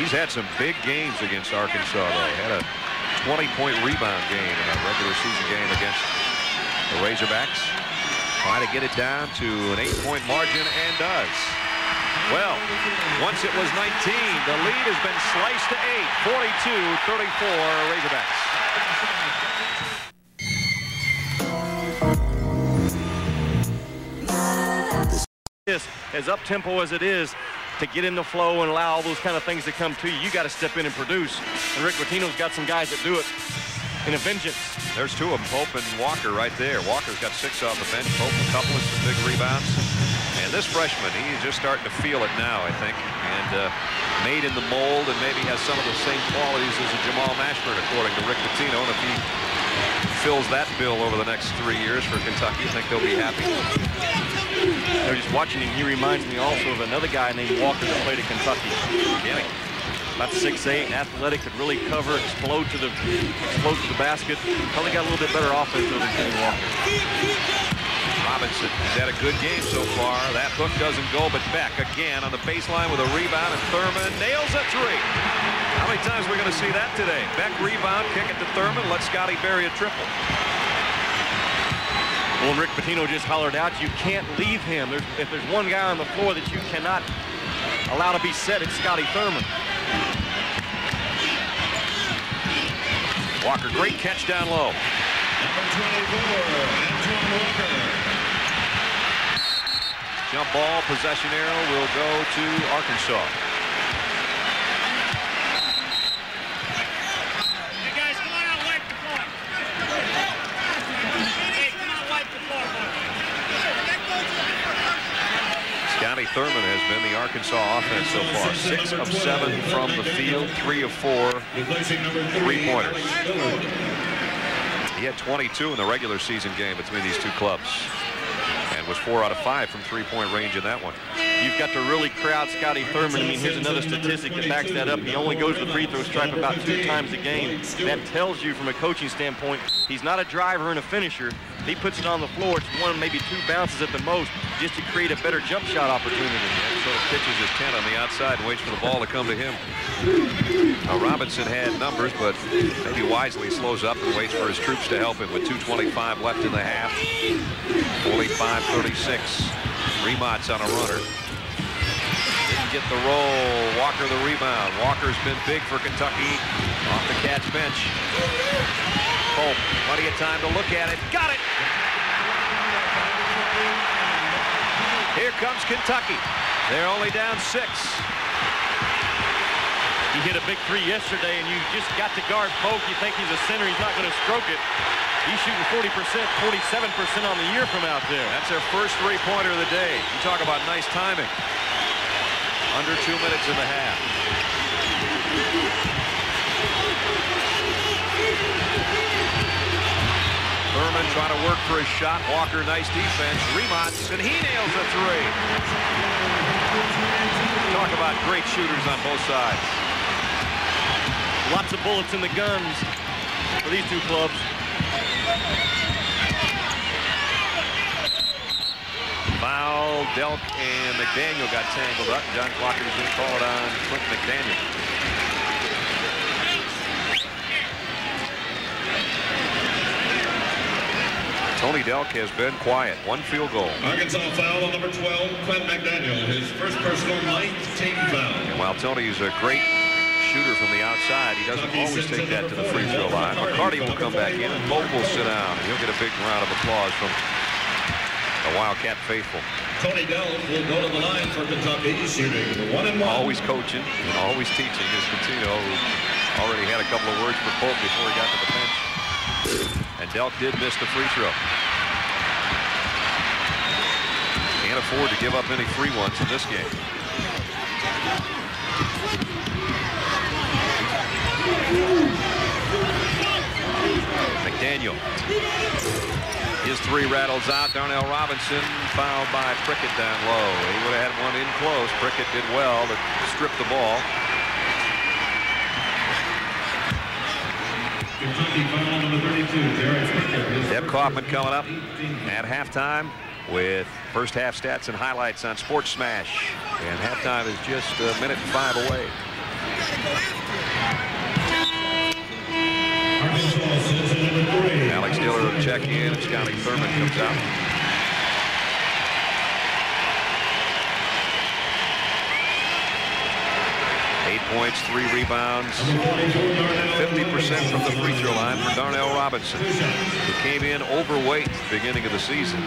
He's had some big games against Arkansas, though. Had a 20-point rebound game in a regular season game against the Razorbacks. Trying to get it down to an eight-point margin and does. Well, once it was 19, the lead has been sliced to eight. 42-34 Razorbacks. As up-tempo as it is, to get in the flow and allow all those kind of things to come to you, you got to step in and produce. And Rick Pitino's got some guys that do it in a vengeance. There's two of them, Pope and Walker right there. Walker's got six off the bench. Pope a couple of some big rebounds. And this freshman, he's just starting to feel it now, I think. And uh, made in the mold and maybe has some of the same qualities as a Jamal Mashburn, according to Rick Pitino. And if he fills that bill over the next three years for Kentucky, I think they'll be happy. They're just watching him. He reminds me also of another guy named Walker that played at Kentucky. Kenny. About 6'8", athletic, could really cover, explode to the explode to the basket. Probably got a little bit better offense than Kenny Walker. Robinson has had a good game so far. That hook doesn't go, but Beck again on the baseline with a rebound, and Thurman nails a three. How many times are we going to see that today? Beck rebound, kick it to Thurman, let Scotty bury a triple. Well, Rick Pitino just hollered out, you can't leave him. There's, if there's one guy on the floor that you cannot allow to be set, it's Scotty Thurman. Walker, great catch down low. Number 24, Antoine Walker. Jump ball, possession arrow will go to Arkansas. Hey guys, come on out, wipe the floor. Hey, come on, wipe the floor. Thurman has been the Arkansas offense so far. Six of seven from the field, three of four three-pointers. He had 22 in the regular season game between these two clubs and was four out of five from three-point range in that one. You've got to really crowd Scotty Thurman. I mean, here's another statistic that backs that up. He only goes to the free throw stripe about two times a game. That tells you from a coaching standpoint, he's not a driver and a finisher. He puts it on the floor. It's one, maybe two bounces at the most, just to create a better jump shot opportunity. So pitches his tent on the outside and waits for the ball to come to him. Now Robinson had numbers, but maybe wisely slows up and waits for his troops to help him with 2.25 left in the half. 45-36. Rimac's on a runner. Didn't get the roll. Walker the rebound. Walker's been big for Kentucky off the catch bench. Pope, plenty of time to look at it. Got it! Here comes Kentucky. They're only down six. He hit a big three yesterday, and you just got to guard Pope. You think he's a center. He's not going to stroke it. He's shooting 40%, 47% on the year from out there. That's their first three-pointer of the day. You talk about nice timing. Under two minutes in the half. Trying to work for his shot. Walker, nice defense. Rimac's, and he nails a three. Talk about great shooters on both sides. Lots of bullets in the guns for these two clubs. Foul, Delk and McDaniel got tangled up. John Clougherty's going to call it on Clint McDaniel. Tony Delk has been quiet. One field goal. Arkansas foul on number 12, Clint McDaniel. His first personal ninth team foul. And while Tony's a great shooter from the outside, he doesn't always take that to the free throw line. McCarty will come back in and Pope will sit down. He'll get a big round of applause from the Wildcat faithful. Tony Delk will go to the line for Kentucky, shooting one and one. Always coaching and always teaching is Pitino, who already had a couple of words for Pope before he got to the Delk did miss the free throw. Can't afford to give up any free ones in this game. McDaniel. His three rattles out. Darnell Robinson fouled by Prickett down low. He would have had one in close. Prickett did well to strip the ball. Deb Kaufman coming up at halftime with first half stats and highlights on Sports Smash. And halftime is just a minute and five away. Arkansas sits at number three. Alex Dillard will check in and Scotty Thurman comes out. Points, three rebounds, 50% from the free throw line for Darnell Robinson, who came in overweight at the beginning of the season.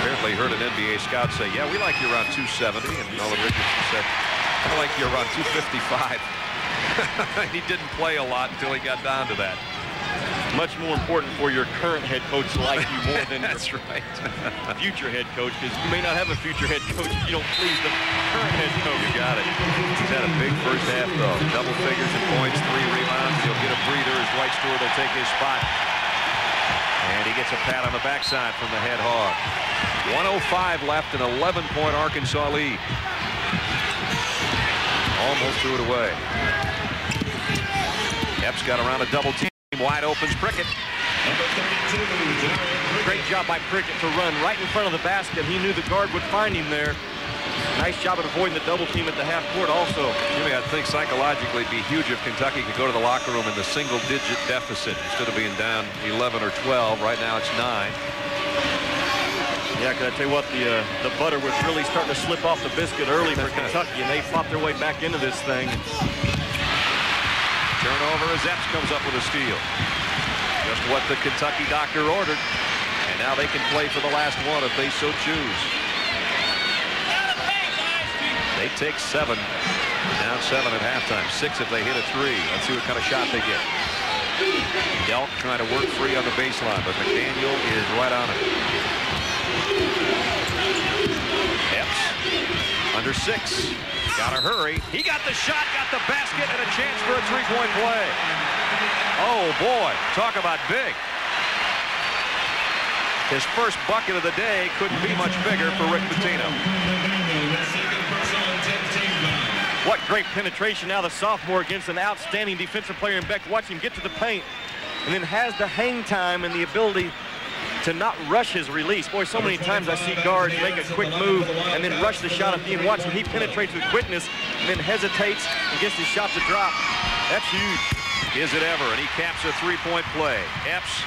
Apparently heard an NBA scout say, yeah, we like you around 270. And Nolan Richardson said, I like you around 255. he didn't play a lot until he got down to that. Much more important for your current head coach to like you more than your That's right. future head coach because you may not have a future head coach if you don't please the current head coach. You got it. He's had a big first half, though. Double figures in points, three rebounds. He'll get a breather as Dwight Stewart will take his spot. And he gets a pat on the backside from the head hog. 105 left, an 11-point Arkansas lead. Almost threw it away. Epps got around a double team. Wide opens Prickett. Number 32, Great job by Prickett to run right in front of the basket. He knew the guard would find him there. Nice job at avoiding the double team at the half court also. Jimmy, I think psychologically it'd be huge if Kentucky could go to the locker room in the single-digit deficit instead of being down 11 or 12. Right now it's 9. Yeah, because I tell you what, the uh, the butter was really starting to slip off the biscuit early for Kentucky, and they fought their way back into this thing. Turnover as Epps comes up with a steal. Just what the Kentucky doctor ordered. And now they can play for the last one if they so choose. They take seven. Down seven at halftime. Six if they hit a three. Let's see what kind of shot they get. Delk trying to work free on the baseline, but McDaniel is right on it. Epps under six. Gotta hurry. He got the shot, got the basket, and a chance for a three-point play. Oh, boy. Talk about big. His first bucket of the day couldn't be much bigger for Rick Pitino. McDaniel, his second personal and 10th team foul. What great penetration now, the sophomore against an outstanding defensive player in Beck. Watch him get to the paint and then has the hang time and the ability to not rush his release. Boy, so many times I see guards make a quick move and then rush the shot at. Watch him, he penetrates with quickness and then hesitates and gets his shot to drop. That's huge. Is it ever? And he caps a three-point play. Epps.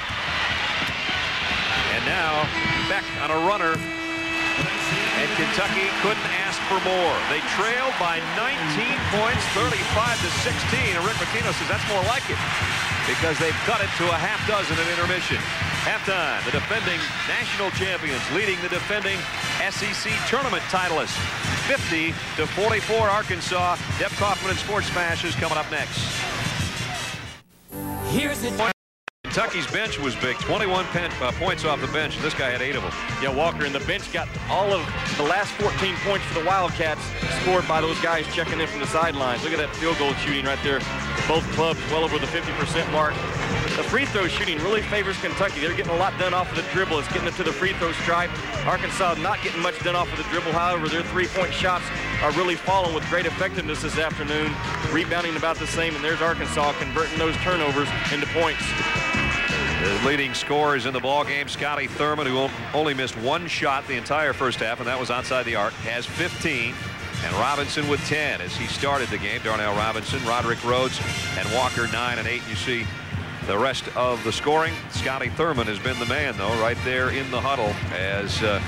And now Beck on a runner. And Kentucky couldn't ask for more. They trailed by 19 points, 35 to 16. And Rick Pitino says that's more like it because they've cut it to a half dozen at intermission. Halftime, the defending national champions leading the defending SEC tournament titleists 50 to 44 Arkansas. Deb Kaufman and Sports Smash is coming up next. Here's it. Kentucky's bench was big, 21 pen, uh, points off the bench. This guy had eight of them. Yeah, Walker and the bench got all of the last 14 points for the Wildcats scored by those guys checking in from the sidelines. Look at that field goal shooting right there. Both clubs well over the 50% mark. The free throw shooting really favors Kentucky. They're getting a lot done off of the dribble. It's getting it to the free throw stripe. Arkansas not getting much done off of the dribble. However, their three-point shots are really falling with great effectiveness this afternoon. Rebounding about the same, and there's Arkansas converting those turnovers into points. The leading scorers in the ball game, Scotty Thurman, who only missed one shot the entire first half, and that was outside the arc, has 15. And Robinson with 10 as he started the game. Darnell Robinson, Roderick Rhodes, and Walker 9 and 8. You see the rest of the scoring. Scotty Thurman has been the man, though, right there in the huddle as uh,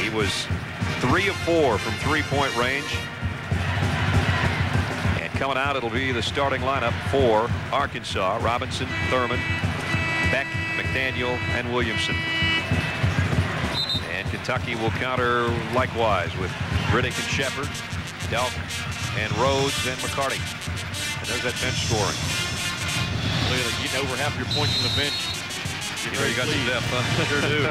he was three of four from three-point range. And coming out, it'll be the starting lineup for Arkansas. Robinson, Thurman, McDaniel, and Williamson. And Kentucky will counter likewise with Riddick and Sheppard, Delk, and Rhodes and McCarty. And there's that bench scoring. It, getting over half your points from the bench. You know, you got some depth, huh? Sure do.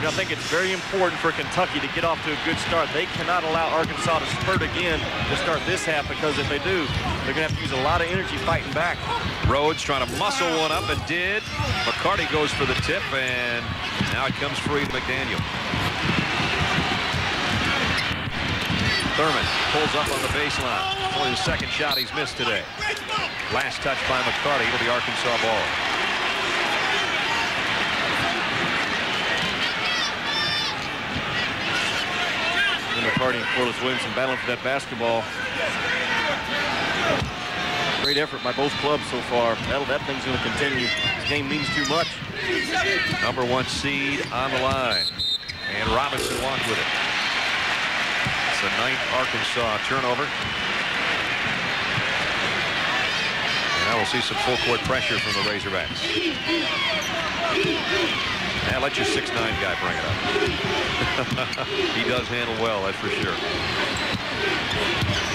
I think it's very important for Kentucky to get off to a good start. They cannot allow Arkansas to spurt again to start this half because if they do, they're going to have to use a lot of energy fighting back. Rhodes trying to muscle one up and did. McCarty goes for the tip, and now it comes free to McDaniel. Thurman pulls up on the baseline. Only the second shot he's missed today. Last touch by McCarty. It'll be Arkansas ball. McCarty and Corliss Williamson battling for that basketball. Great effort by both clubs so far. That'll, that thing's going to continue. This game means too much. Number one seed on the line. And Robinson walked with it. It's the ninth Arkansas turnover. And now we'll see some full court pressure from the Razorbacks. Now let your 6'9 guy bring it up. he does handle well, that's for sure.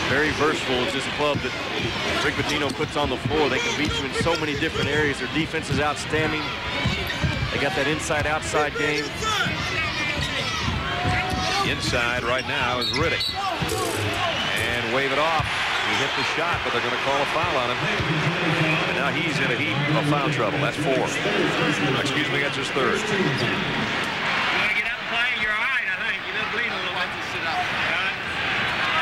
Very versatile. It's this club that Rick Pitino puts on the floor. They can beat you in so many different areas. Their defense is outstanding. They got that inside-outside game. Inside right now is Riddick. And wave it off. He hit the shot, but they're going to call a foul on him. And now he's in a heap of foul trouble. That's four. Excuse me, that's his third. You want to get up and play? You're all right, I think. You're bleeding a little bit. sit up.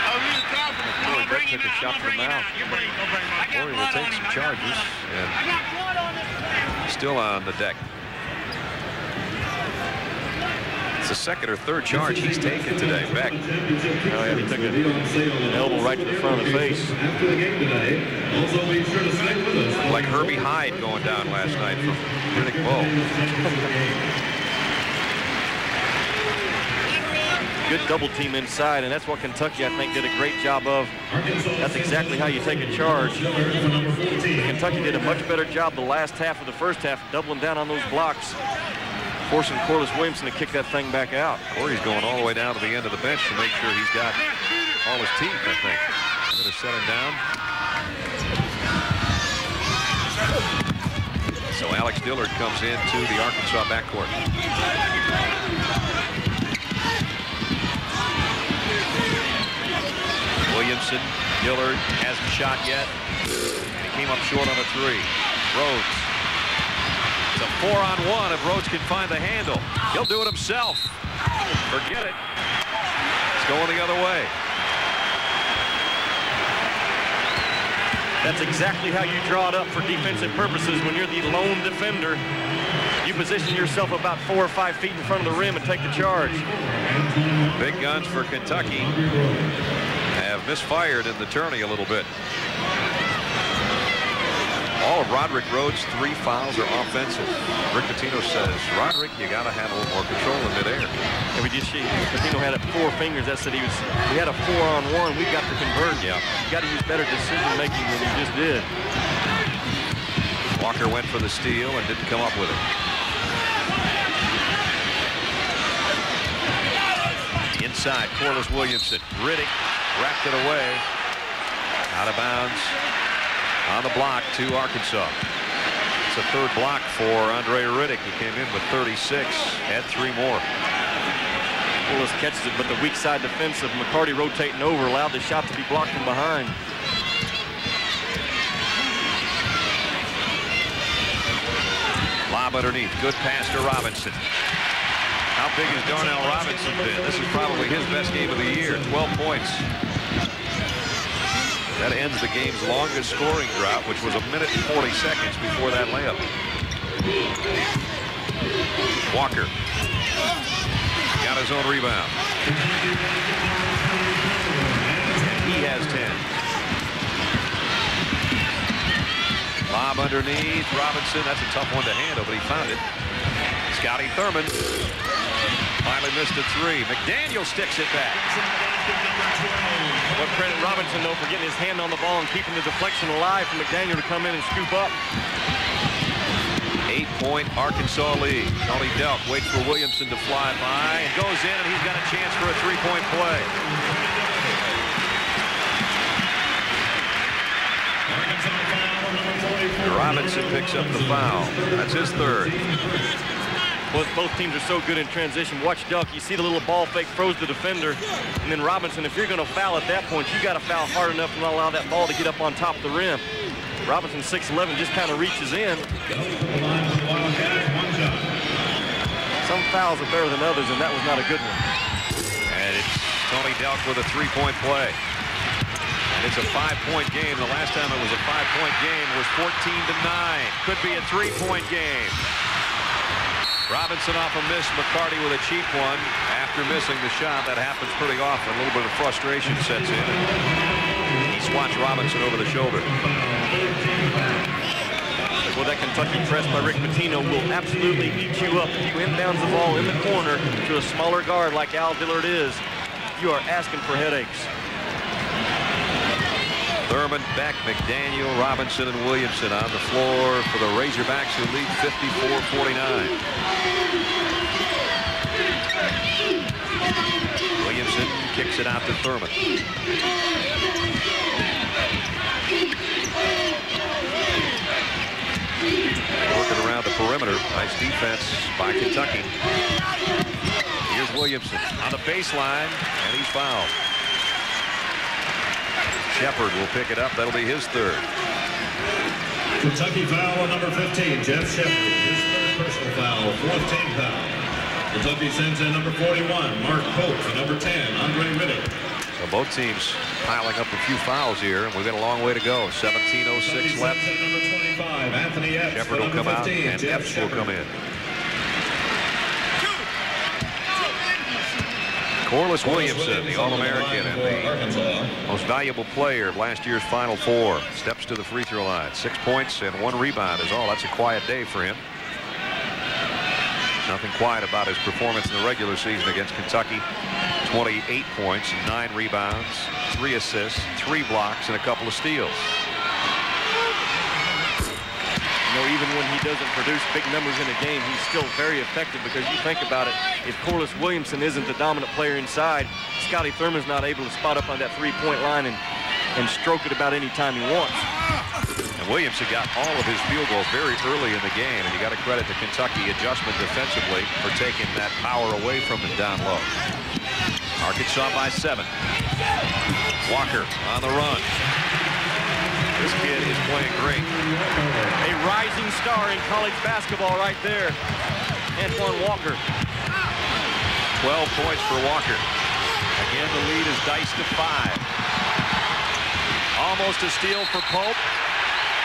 Oh, he's confident. I'm Boy, gonna Beck bring him took a out. shot I'm the gonna bring him mouth. out. You're bleeding. Don't bring him out. I got Corey will take some him. I got charges. on. And I got blood on this man. still on the deck. It's the second or third charge he's taken today. Beck. Oh, uh, yeah, he took a, an elbow right to the front of the face. After the game today, also be sure to stick with us. Like Herbie Hide going down last night from Riddick Bowe. Good double team inside, and that's what Kentucky, I think, did a great job of. That's exactly how you take a charge. Kentucky did a much better job the last half of the first half, doubling down on those blocks, forcing Corliss Williamson to kick that thing back out. Corey's going all the way down to the end of the bench to make sure he's got all his teeth, I think. I'm Going to set him down. So Alex Dillard comes into the Arkansas backcourt. Williamson, Dillard hasn't shot yet. And he came up short on a three. Rhodes. A four on one if Rhodes can find the handle. He'll do it himself. Forget it. It's going the other way. That's exactly how you draw it up for defensive purposes when you're the lone defender. You position yourself about four or five feet in front of the rim and take the charge. Big guns for Kentucky have misfired in the tourney a little bit. All of Roderick Rhodes' three fouls are offensive. Rick Pitino says, Roderick, you got to have a little more control in midair. And we just see Pitino had it four fingers. That said he was we had a four on one. We've got to convert. Yeah. You got to use better decision making than you just did. Walker went for the steal and didn't come up with it. inside. Corliss Williamson. Riddick wrapped it away. Out of bounds on the block to Arkansas. It's a third block for Andre Riddick. He came in with 36, had three more. Corliss catches it, but the weak side defense of McCarty rotating over allowed the shot to be blocked from behind. Lob underneath. Good pass to Robinson. How big has Darnell Robinson been? This is probably his best game of the year. 12 points. That ends the game's longest scoring drought, which was a minute and 40 seconds before that layup. Walker. Got his own rebound. He has 10. Lob underneath. Robinson. That's a tough one to handle, but he found it. Scotty Thurman finally missed a three. McDaniel sticks it back. But credit Robinson, though, for getting his hand on the ball and keeping the deflection alive for McDaniel to come in and scoop up. Eight-point Arkansas lead. Tony Delk waits for Williamson to fly by and goes in, and he's got a chance for a three-point play. Robinson picks up the foul. That's his third. Both, both teams are so good in transition. Watch Delk. You see the little ball fake froze the defender. And then Robinson, if you're going to foul at that point, you got to foul hard enough to not allow that ball to get up on top of the rim. Robinson 6'11 just kind of reaches in. Some fouls are better than others, and that was not a good one. And it's Tony Delk with a three-point play. And it's a five-point game. The last time it was a five-point game was 14 to 9. Could be a three-point game. Robinson off a miss. McCarty with a cheap one. After missing the shot, that happens pretty often. A little bit of frustration sets in. He swats Robinson over the shoulder. Well, that Kentucky press by Rick Pitino will absolutely eat you up. If you inbounds the ball in the corner to a smaller guard like Al Dillard is, you are asking for headaches. Thurman, Beck, McDaniel, Robinson, and Williamson on the floor for the Razorbacks who lead 54-49. Williamson kicks it out to Thurman. Working around the perimeter. Nice defense by Kentucky. Here's Williamson on the baseline, and he's fouled. Sheppard will pick it up. That'll be his third. Kentucky foul on number 15, Jeff Sheppard. His third personal foul, fourth team foul. Kentucky sends in number 41, Mark Pope, and number 10, Andre Riddick. So both teams piling up a few fouls here, and we've got a long way to go. 17.06 left. Number 25, Anthony Epps. Sheppard will come 15, out, and Jeff Epps Sheppard. will come in. Corliss Williamson, the All-American and the most valuable player of last year's Final Four, steps to the free throw line. Six points and one rebound is all. That's a quiet day for him. Nothing quiet about his performance in the regular season against Kentucky. 28 points, nine rebounds, three assists, three blocks, and a couple of steals you know, even when he doesn't produce big numbers in a game, he's still very effective because you think about it, if Corliss Williamson isn't the dominant player inside, Scotty Thurman's not able to spot up on that three-point line and, and stroke it about any time he wants. And Williamson got all of his field goals very early in the game, and you got to credit the Kentucky adjustment defensively for taking that power away from him down low. Arkansas by seven. Walker on the run. This kid is playing great. A rising star in college basketball right there. Antoine Walker. 12 points for Walker. Again, the lead is diced to five. Almost a steal for Pope.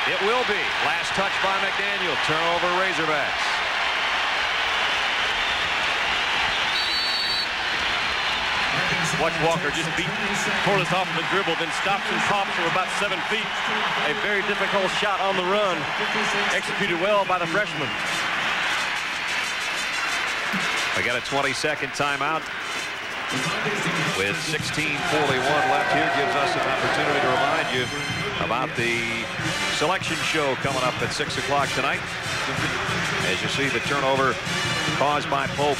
It will be. Last touch by McDaniel. Turnover Razorbacks. Watch Walker just beat Corliss off the dribble, then stops and pops from about seven feet. A very difficult shot on the run, executed well by the freshman. I got a 20-second timeout. With 16:41 left here, gives us an opportunity to remind you about the selection show coming up at 6 o'clock tonight. As you see, the turnover caused by Pope.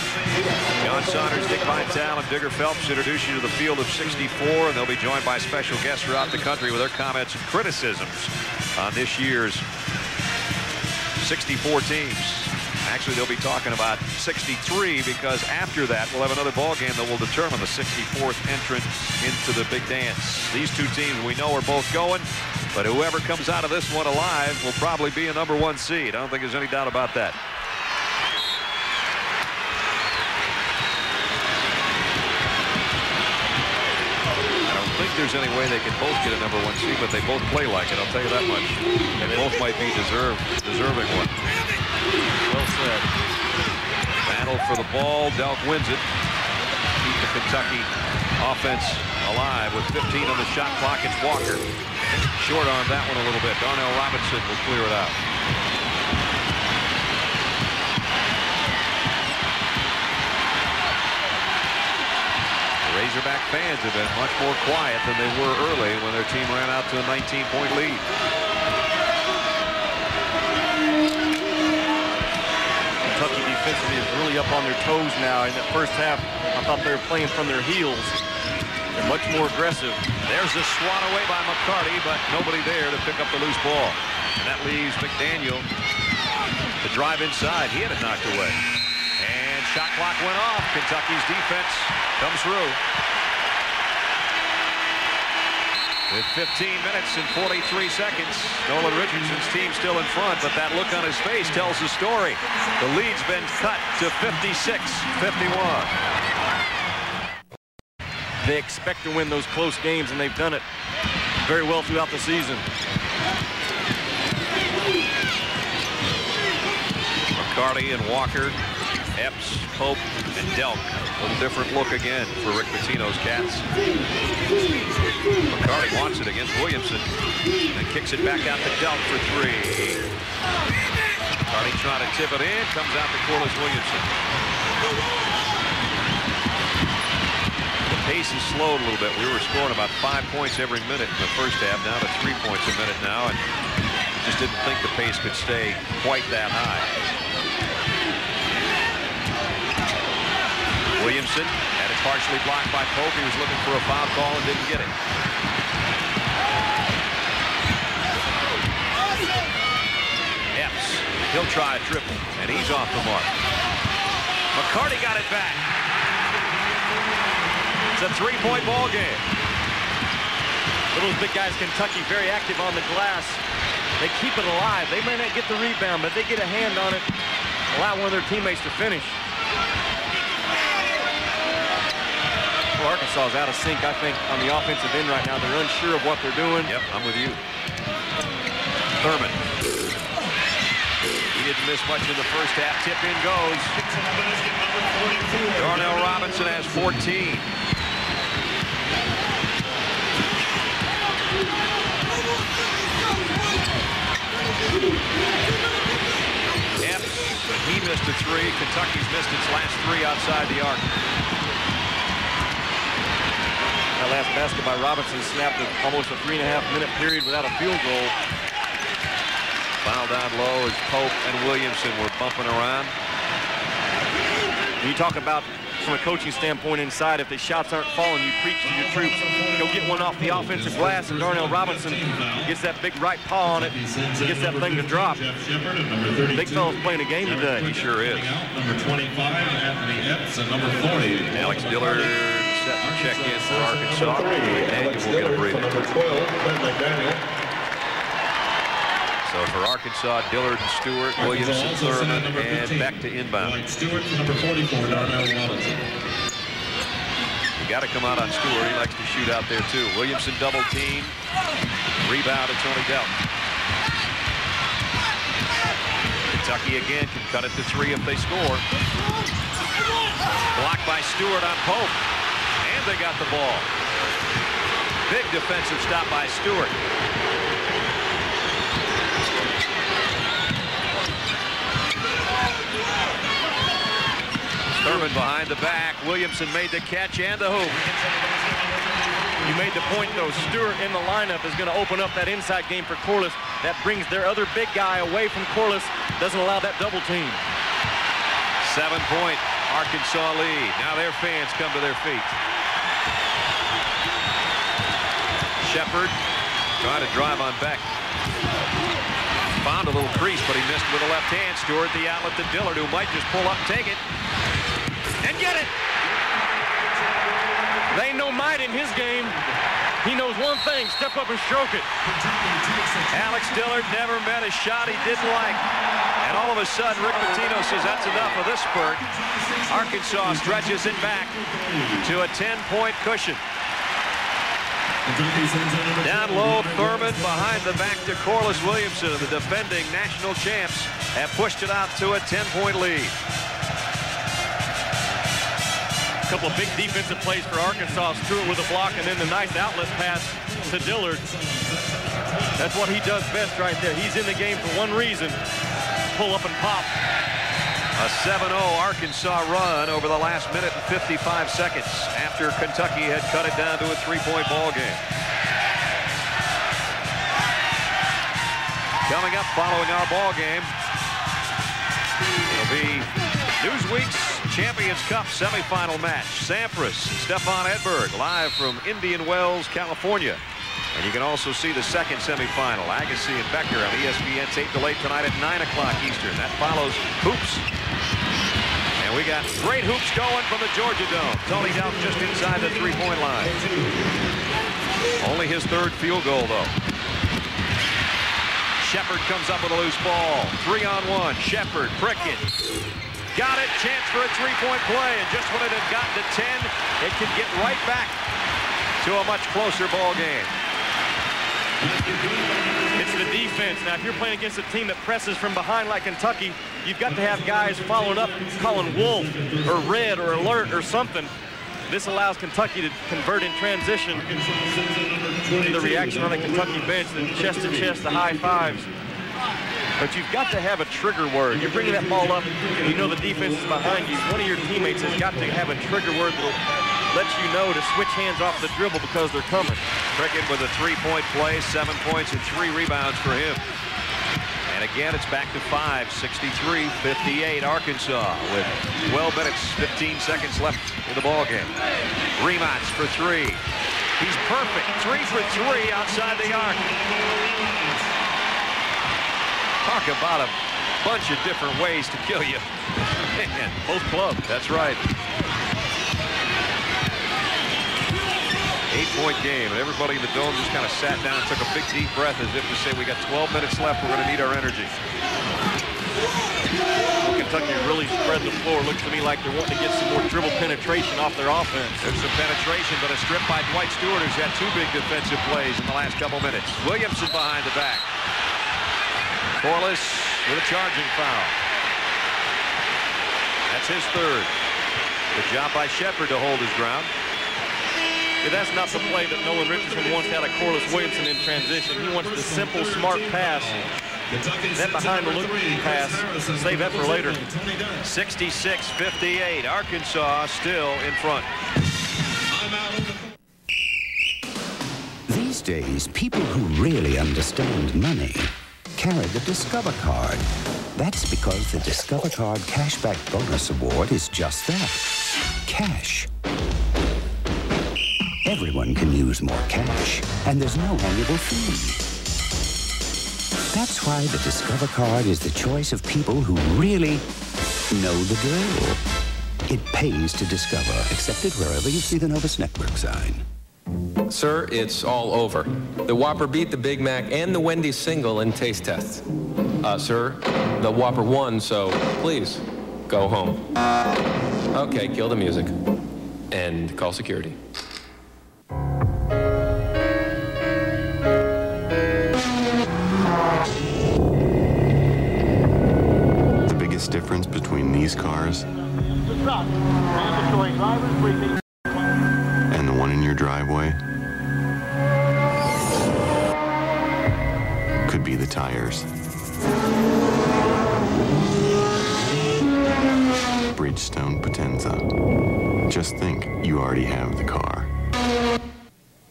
John Saunders, Dick Vitale, and Digger Phelps introduce you to the field of 64, and they'll be joined by special guests throughout the country with their comments and criticisms on this year's 64 teams. Actually, they'll be talking about 63 because after that, we'll have another ball game that will determine the 64th entrant into the big dance. These two teams we know are both going, but whoever comes out of this one alive will probably be a number one seed. I don't think there's any doubt about that. I don't think there's any way they can both get a number one seed, but they both play like it. I'll tell you that much. And both might be deserved, deserving one. Well said. Battle for the ball. Delk wins it. Keep the Kentucky offense alive with 15 on the shot clock. It's Walker. Short on that one a little bit. Darnell Robinson will clear it out. Razorback fans have been much more quiet than they were early when their team ran out to a 19-point lead. Kentucky defensively is really up on their toes now. In that first half, I thought they were playing from their heels. They're much more aggressive. There's a swat away by McCarty, but nobody there to pick up the loose ball. And that leaves McDaniel to drive inside. He had it knocked away. Shot clock went off. Kentucky's defense comes through. With 15 minutes and 43 seconds, Nolan Richardson's team still in front, but that look on his face tells the story. The lead's been cut to 56-51. They expect to win those close games, and they've done it very well throughout the season. McCarty and Walker, Epps, Pope, and Delk. A little different look again for Rick Pitino's Cats. McCarty wants it against Williamson and kicks it back out to Delk for three. McCarty trying to tip it in, comes out to Corliss Williamson. The pace has slowed a little bit. We were scoring about five points every minute in the first half, down to three points a minute now, and just didn't think the pace could stay quite that high. Williamson had it partially blocked by Pope. He was looking for a foul call and didn't get it. Epps, he'll try a triple, and he's off the mark. McCarty got it back. It's a three-point ball game. Those big guys, Kentucky, very active on the glass. They keep it alive. They may not get the rebound, but they get a hand on it, allow one of their teammates to finish. Arkansas is out of sync, I think, on the offensive end right now. They're unsure of what they're doing. Yep, I'm with you. Thurman. He didn't miss much in the first half. Tip in goes. Darnell Robinson has 14. Epps, he missed a three. Kentucky's missed its last three outside the arc. That last basket by Robinson snapped a- almost a three and a half minute period without a field goal. Foul down low as Pope and Williamson were bumping around. When You talk about from a coaching standpoint inside, if the shots aren't falling, you preach to your troops. Go get one off the offensive glass, and Darnell Robinson gets that big right paw on it, gets that thing to drop. Jeff Sheppard and number 32. Big fella's playing a game today. He sure is. Number 25, Anthony Epps, and number 40. Alex Dillard set to check in for Arkansas. And will get a breather. Number 12, Clint McDaniel. So for Arkansas, Dillard and Stewart, Williamson, Also sent Thurman, and back to inbound. Stewart, number 44, Darnell Robinson. You got to come out on Stewart. He likes to shoot out there too. Williamson double team. Rebound to Tony Delk. Kentucky again can cut it to three if they score. Blocked by Stewart on Pope. And they got the ball. Big defensive stop by Stewart. Thurman behind the back. Williamson made the catch and the hoop. You made the point, though. Stewart in the lineup is going to open up that inside game for Corliss. That brings their other big guy away from Corliss. Doesn't allow that double team. Seven-point Arkansas lead. Now their fans come to their feet. Sheppard trying to drive on Beck. Found a little crease, but he missed with a left hand. Stewart the outlet to Dillard, who might just pull up take it. And get it! They no might in his game. He knows one thing, step up and stroke it. Alex Dillard never met a shot he didn't like. And all of a sudden, Rick Pitino says that's enough of this spurt. Arkansas stretches it back to a 10-point cushion. Down low, Thurman behind the back to Corliss Williamson. The defending national champs have pushed it out to a 10-point lead. A couple of big defensive plays for Arkansas. Stewart with a block and then the nice outlet pass to Dillard. That's what he does best right there. He's in the game for one reason, pull up and pop. A 7-0 Arkansas run over the last minute and 55 seconds after Kentucky had cut it down to a three-point ball game. Coming up following our ball game, it'll be Newsweek's Champions Cup semifinal match. Sampras, and Stefan Edberg, live from Indian Wells, California. And you can also see the second semifinal, Agassi and Becker on ESPN tape delayed tonight at 9 o'clock Eastern. That follows Hoops. We got great hoops going from the Georgia Dome. Tony Delk just inside the three-point line. Only his third field goal, though. Sheppard comes up with a loose ball. Three on one. Sheppard, Prickett. Got it. Chance for a three-point play. And just when it had gotten to 10, it can get right back to a much closer ball game. Defense. Now, if you're playing against a team that presses from behind like Kentucky, you've got to have guys following up, calling wolf or red or alert or something. This allows Kentucky to convert in transition. The reaction on the Kentucky bench, the chest to chest, the high fives. But you've got to have a trigger word. You're bringing that ball up, and you know the defense is behind you. One of your teammates has got to have a trigger word that lets you know to switch hands off the dribble because they're coming. Prickett with a three-point play, seven points and three rebounds for him. And again, it's back to five, 63-58 Arkansas with 12 minutes, 15 seconds left in the ball game. Rimac for three. He's perfect. Three for three outside the arc. Talk about a bunch of different ways to kill you. Man, both clubs. That's right. Eight-point game, and everybody in the dome just kind of sat down, and took a big deep breath as if to say, we got 12 minutes left, we're going to need our energy. Well, Kentucky really spread the floor. Looks to me like they're wanting to get some more dribble penetration off their offense. There's some penetration, but a strip by Dwight Stewart, who's had two big defensive plays in the last couple minutes. Williamson behind the back. Corliss with a charging foul. That's his third. Good job by Sheppard to hold his ground. Yeah, that's not the play that Nolan Richardson wants out of Corliss Williamson in transition. He wants the simple, smart pass. That behind the loop pass, save that for later. 66-58, Arkansas still in front. These days, people who really understand money carry the Discover card. That's because the Discover Card Cashback Bonus Award is just that cash. Everyone can use more cash, and there's no annual fee. That's why the Discover card is the choice of people who really know the drill. It pays to discover, accepted wherever you see the Novus Network sign. Sir, it's all over. The Whopper beat the Big Mac and the Wendy's single in taste tests. Uh, sir, the Whopper won, so please, go home. Okay, kill the music. And call security. Difference between these cars and the one in your driveway could be the tires. Bridgestone Potenza. Just think you already have the car.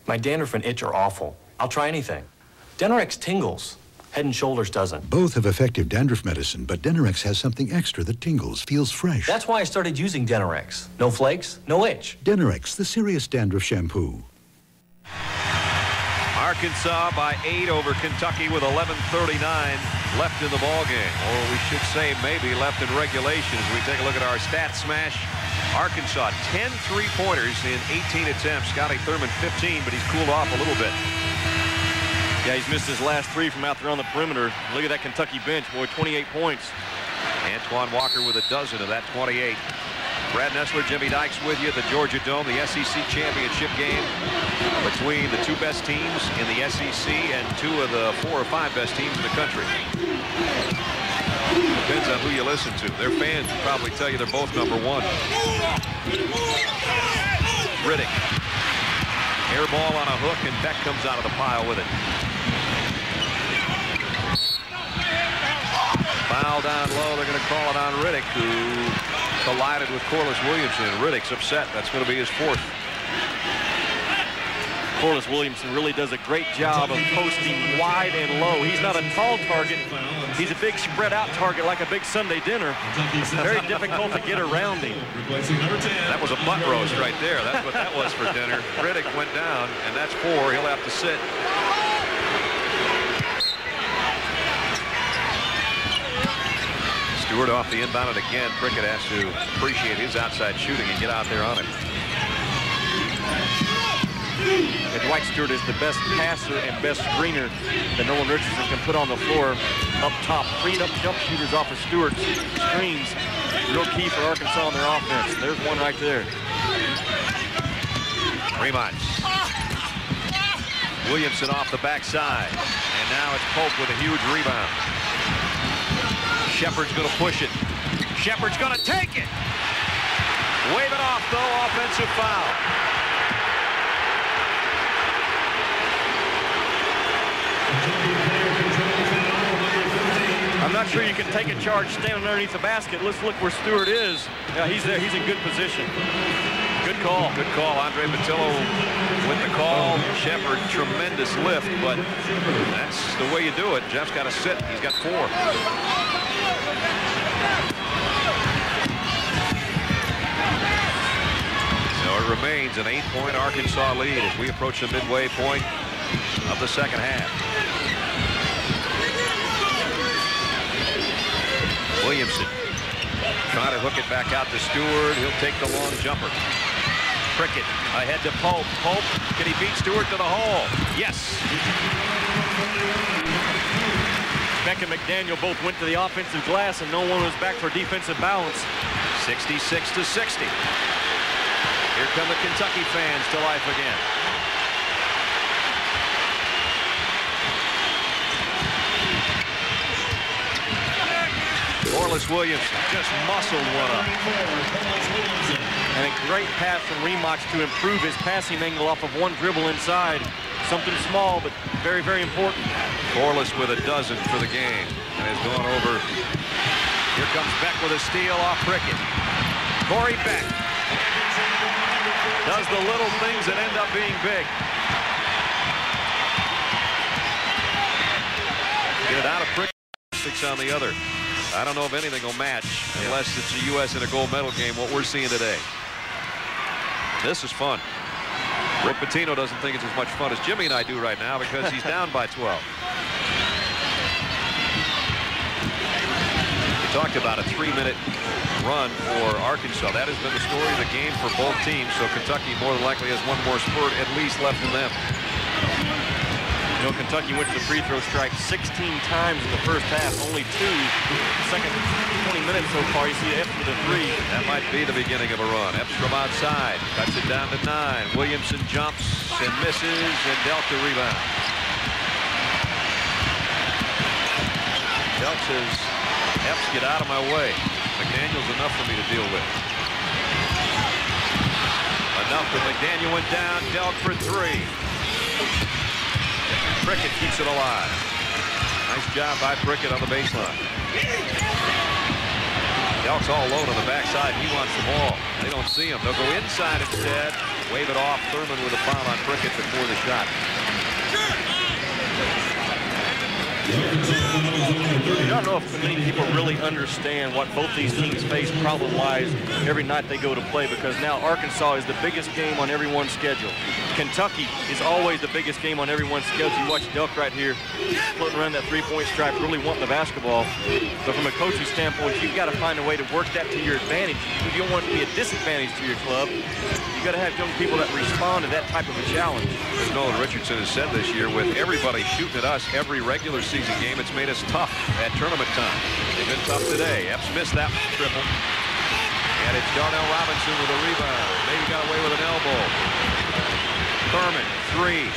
My dandruff and itch are awful. I'll try anything. Denorex tingles. Head and Shoulders doesn't. Both have effective dandruff medicine, but Denorex has something extra that tingles, feels fresh. That's why I started using Denorex. No flakes, no itch. Denorex, the serious dandruff shampoo. Arkansas by eight over Kentucky with 11:39 left in the ball game, or we should say maybe left in regulation. As we take a look at our stat smash, Arkansas 10 three-pointers in 18 attempts. Scotty Thurman 15, but he's cooled off a little bit. Yeah, he's missed his last three from out there on the perimeter. Look at that Kentucky bench, boy, 28 points. Antoine Walker with a dozen of that 28. Brad Nessler, Jimmy Dykes with you at the Georgia Dome, the SEC championship game between the two best teams in the SEC and two of the four or five best teams in the country. Depends on who you listen to. Their fans will probably tell you they're both number one. Riddick. Air ball on a hook, and Beck comes out of the pile with it. Foul down low. They're going to call it on Riddick, who collided with Corliss Williamson. Riddick's upset. That's going to be his fourth. Corliss Williamson really does a great job of posting wide and low. He's not a tall target. He's a big spread out target like a big Sunday dinner. Very difficult to get around him. That was a butt roast right there. That's what that was for dinner. Riddick went down, and that's four. He'll have to sit. Stewart off the inbound, and again, Prickett has to appreciate his outside shooting and get out there on it. And Dwight Stewart is the best passer and best screener that Nolan Richardson can put on the floor up top. Freeing up jump shooters off of Stewart's screens. Real key for Arkansas on their offense. There's one right there. Fremont. Williamson off the backside. And now it's Pope with a huge rebound. Sheppard's going to push it. Sheppard's going to take it. Wave it off, though. Offensive foul. I'm not sure you can take a charge standing underneath the basket. Let's look where Stewart is. Yeah, he's there. He's in good position. Good call. Good call. Andre Patillo with the call. Sheppard, tremendous lift, but that's the way you do it. Jeff's got to sit. He's got four. Remains an eight-point Arkansas lead as we approach the midway point of the second half. Williamson trying to hook it back out to Stewart. He'll take the long jumper. Prickett ahead to Pope. Pope, can he beat Stewart to the hole? Yes. Beck and McDaniel both went to the offensive glass and no one was back for defensive balance. 66 to 60. Here come the Kentucky fans to life again. Corliss Williams just muscled one up. And a great pass from Rimac to improve his passing angle off of one dribble inside. Something small, but very, very important. Corliss with a dozen for the game and has gone over. Here comes Beck with a steal off Prickett. Corey Beck does the little things that end up being big. Get it out of. Six on the other. I don't know if anything will match unless it's the U.S. in a gold medal game, what we're seeing today. This is fun. Rick Pitino doesn't think it's as much fun as Jimmy and I do right now because he's down by 12. We talked about a three-minute run for Arkansas. That has been the story of the game for both teams, so Kentucky more than likely has one more spurt at least left in them. You know, Kentucky went to the free throw strike 16 times in the first half, only two. Second 20 minutes so far, you see Epps with a three. That might be the beginning of a run. Epps from outside, cuts it down to nine. Williamson jumps and misses, and Delta rebound. Delk says, Epps, get out of my way. McDaniel's enough for me to deal with. Enough that McDaniel went down. Delk for three. Prickett keeps it alive. Nice job by Prickett on the baseline. Delk's all alone on the backside. He wants the ball. They don't see him. They'll go inside instead. Wave it off. Thurman with a foul on Prickett before the shot. I don't know if many people really understand what both these teams face problem-wise every night they go to play because now Arkansas is the biggest game on everyone's schedule. Kentucky is always the biggest game on everyone's schedule. You watch Delk right here floating around that three-point stripe, really wanting the basketball. But from a coaching standpoint, you've got to find a way to work that to your advantage. You don't want it to be a disadvantage to your club, got to have young people that respond to that type of a challenge. As Nolan Richardson has said this year, with everybody shooting at us every regular season game, it's made us tough at tournament time. They've been tough today. Epps missed that triple. And it's Darnell Robinson with a rebound. Maybe got away with an elbow. Thurman, three.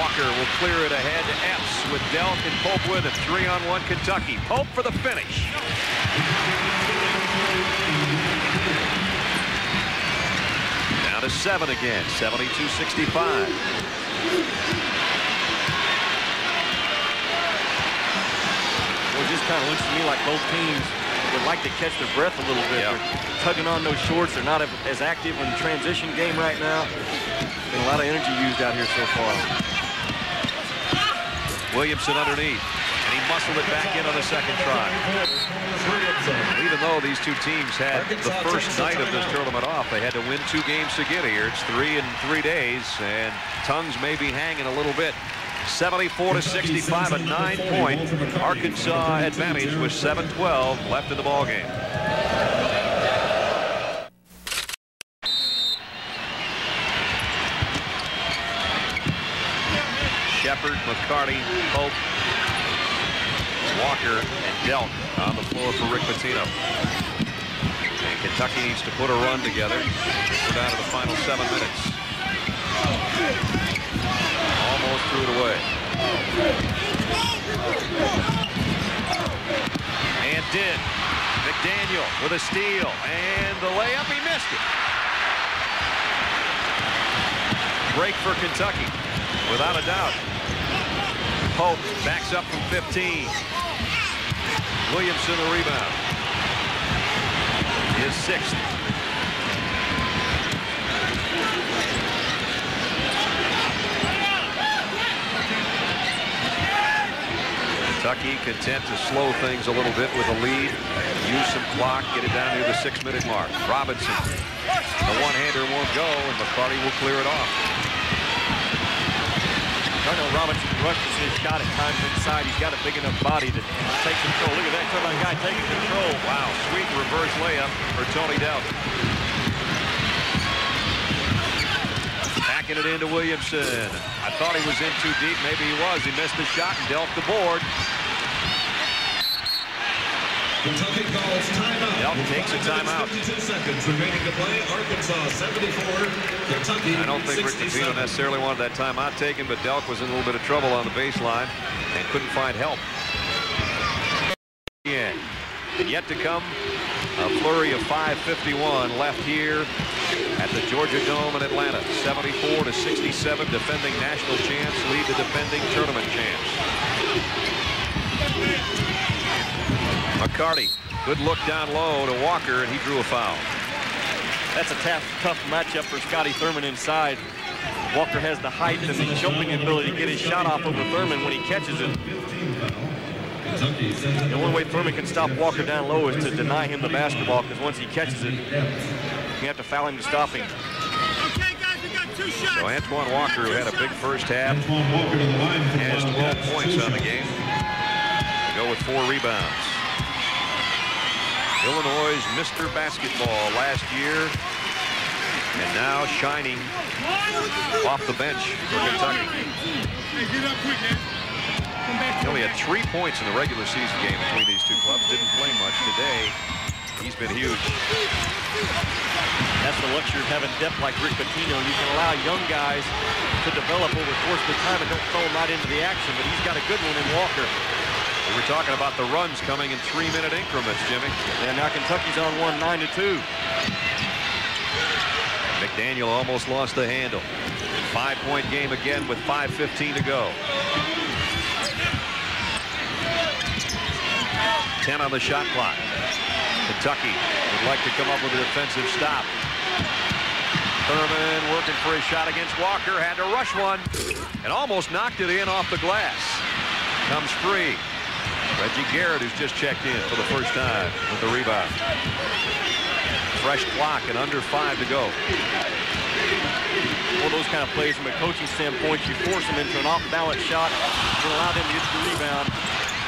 Walker will clear it ahead to Epps with Delk and Pope with him. Three on one Kentucky. Pope for the finish. Down to seven again, 72-65. Well, it just kind of looks to me like both teams would like to catch their breath a little bit. They're tugging on those shorts. They're not as active in the transition game right now. Been a lot of energy used out here so far. Williamson underneath, and he muscled it back in on the second try. Even though these two teams had the first night of this tournament off, they had to win two games to get here. It's three in three days, and tongues may be hanging a little bit. 74 to 65, a nine-point Arkansas advantage with 7-12 left in the ball game. Sheppard, McCarty, Pope, Walker, Delk on the floor for Rick Pitino. And Kentucky needs to put a run together. We're down to the final seven minutes. Almost threw it away. And did. McDaniel with a steal. And the layup, he missed it. Break for Kentucky, without a doubt. Pope backs up from 15. Williamson the rebound. His sixth. Kentucky content to slow things a little bit with a lead. Use some clock, get it down near the six-minute mark. Robinson, the one-hander won't go, and McCarty will clear it off. Darnell Robinson rushes his shot at times inside. He's got a big enough body to take control. Look at that. Talk guy taking control. Wow, sweet reverse layup for Tony Delk. Backing it into Williamson. I thought he was in too deep. Maybe he was. He missed the shot and Delk the board. Kentucky calls timeout. Delk takes a timeout. 52 seconds remaining to play. Arkansas 74, Kentucky I don't think Rick 67. Pitino necessarily wanted that timeout taken, but Delk was in a little bit of trouble on the baseline and couldn't find help. Yeah. And yet to come, a flurry of 5.51 left here at the Georgia Dome in Atlanta. 74 to 67, defending national champs lead the defending tournament champs. McCarty, good look down low to Walker, and he drew a foul. That's a tough, tough matchup for Scotty Thurman inside. Walker has the height and the jumping ability to get his shot off over Thurman when he catches it. The only way Thurman can stop Walker down low is to deny him the basketball because once he catches it, you have to foul him to stop him. So Antoine Walker, who had a big first half, has 12 points on the game. Go with four rebounds. Illinois' Mr. Basketball last year, and now shining off the bench for Kentucky. He only had three points in the regular season game between these two clubs. Didn't play much today. He's been huge. That's the luxury of having depth like Rick Pitino. You can allow young guys to develop over the course of the time and don't throw them right into the action, but he's got a good one in Walker. We were talking about the runs coming in three-minute increments, Jimmy. And now Kentucky's on one, nine to two. McDaniel almost lost the handle. Five-point game again with 5.15 to go. 10 on the shot clock. Kentucky would like to come up with a defensive stop. Thurman working for his shot against Walker. Had to rush one and almost knocked it in off the glass. comes free. Reggie Garrett, who's just checked in for the first time with the rebound. Fresh clock and under five to go. One of those kind of plays from a coaching standpoint, you force them into an off-balance shot, you allow them to get the rebound.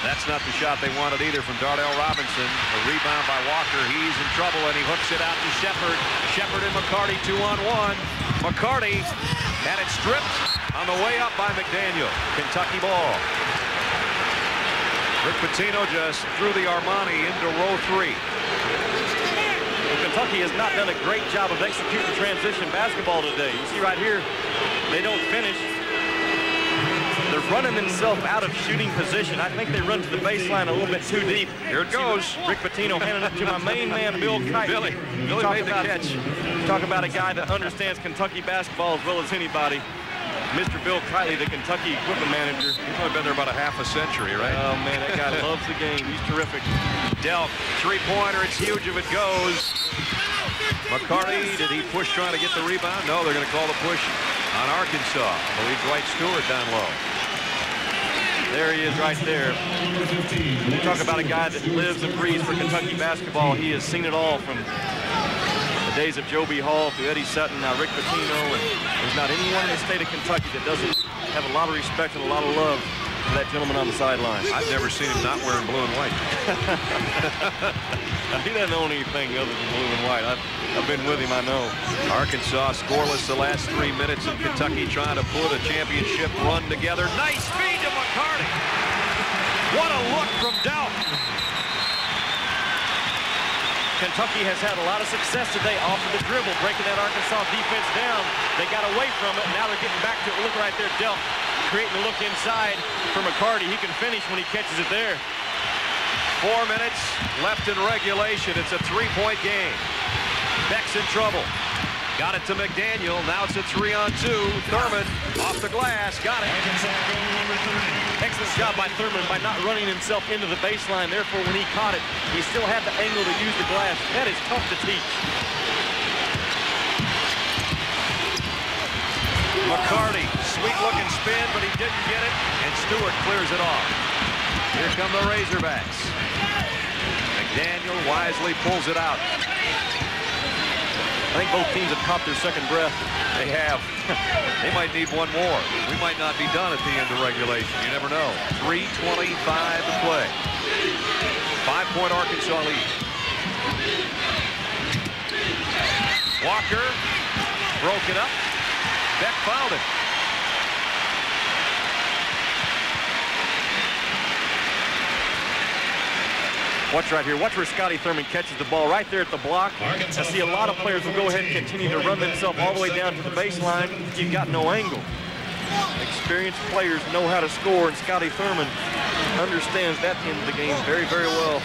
That's not the shot they wanted either from Darnell Robinson. A rebound by Walker. He's in trouble, and he hooks it out to Sheppard. Sheppard and McCarty two on one. McCarty had it stripped on the way up by McDaniel. Kentucky ball. Rick Pitino just threw the Armani into row three. Well, Kentucky has not done a great job of executing transition basketball today. You see right here, they don't finish. They're running themselves out of shooting position. I think they run to the baseline a little bit too deep. Here it goes. Rick Pitino handing it to my main man, Bill Kite. Billy. Billy made the catch. Talk about a guy that understands Kentucky basketball as well as anybody. Mr. Bill Keightley, the Kentucky equipment manager. He's only been there about a half a century, right? Oh, man, that guy loves the game. He's terrific. Delk, three-pointer, it's huge if it goes. McCarty, did he push trying to get the rebound? No, they're going to call the push on Arkansas. I believe Dwight Stewart down low. There he is right there. You talk about a guy that lives and breathes for Kentucky basketball. He has seen it all from the days of Joe B. Hall through Eddie Sutton, now Rick Pitino. And there's not anyone in the state of Kentucky that doesn't have a lot of respect and a lot of love for that gentleman on the sideline. I've never seen him not wearing blue and white. he doesn't own anything other than blue and white. I've, I've been with him, I know. Arkansas scoreless the last three minutes, and Kentucky trying to put a championship run together. Nice feed to McCarty. What a look from Delk. Kentucky has had a lot of success today off of the dribble, breaking that Arkansas defense down. They got away from it, and now they're getting back to it. Look right there, Delk creating a look inside for McCarty. He can finish when he catches it there. Four minutes left in regulation. It's a three-point game. Beck's in trouble. Got it to McDaniel. Now it's a three-on-two. Thurman off the glass. Got it. Excellent job by Thurman by not running himself into the baseline. Therefore, when he caught it, he still had the angle to use the glass. That is tough to teach. McCarty, sweet looking spin, but he didn't get it, and Stewart clears it off. Here come the Razorbacks. McDaniel wisely pulls it out. I think both teams have caught their second breath. They have. they might need one more. We might not be done at the end of regulation. You never know. 3.25 to play. Five-point Arkansas lead. Walker broke it up. Beck fouled it. Watch right here. Watch where Scotty Thurman catches the ball right there at the block. I see a lot of players will go ahead and continue to run themselves all the way down to the baseline. You've got no angle. Experienced players know how to score, and Scotty Thurman understands that end of the game very, very well.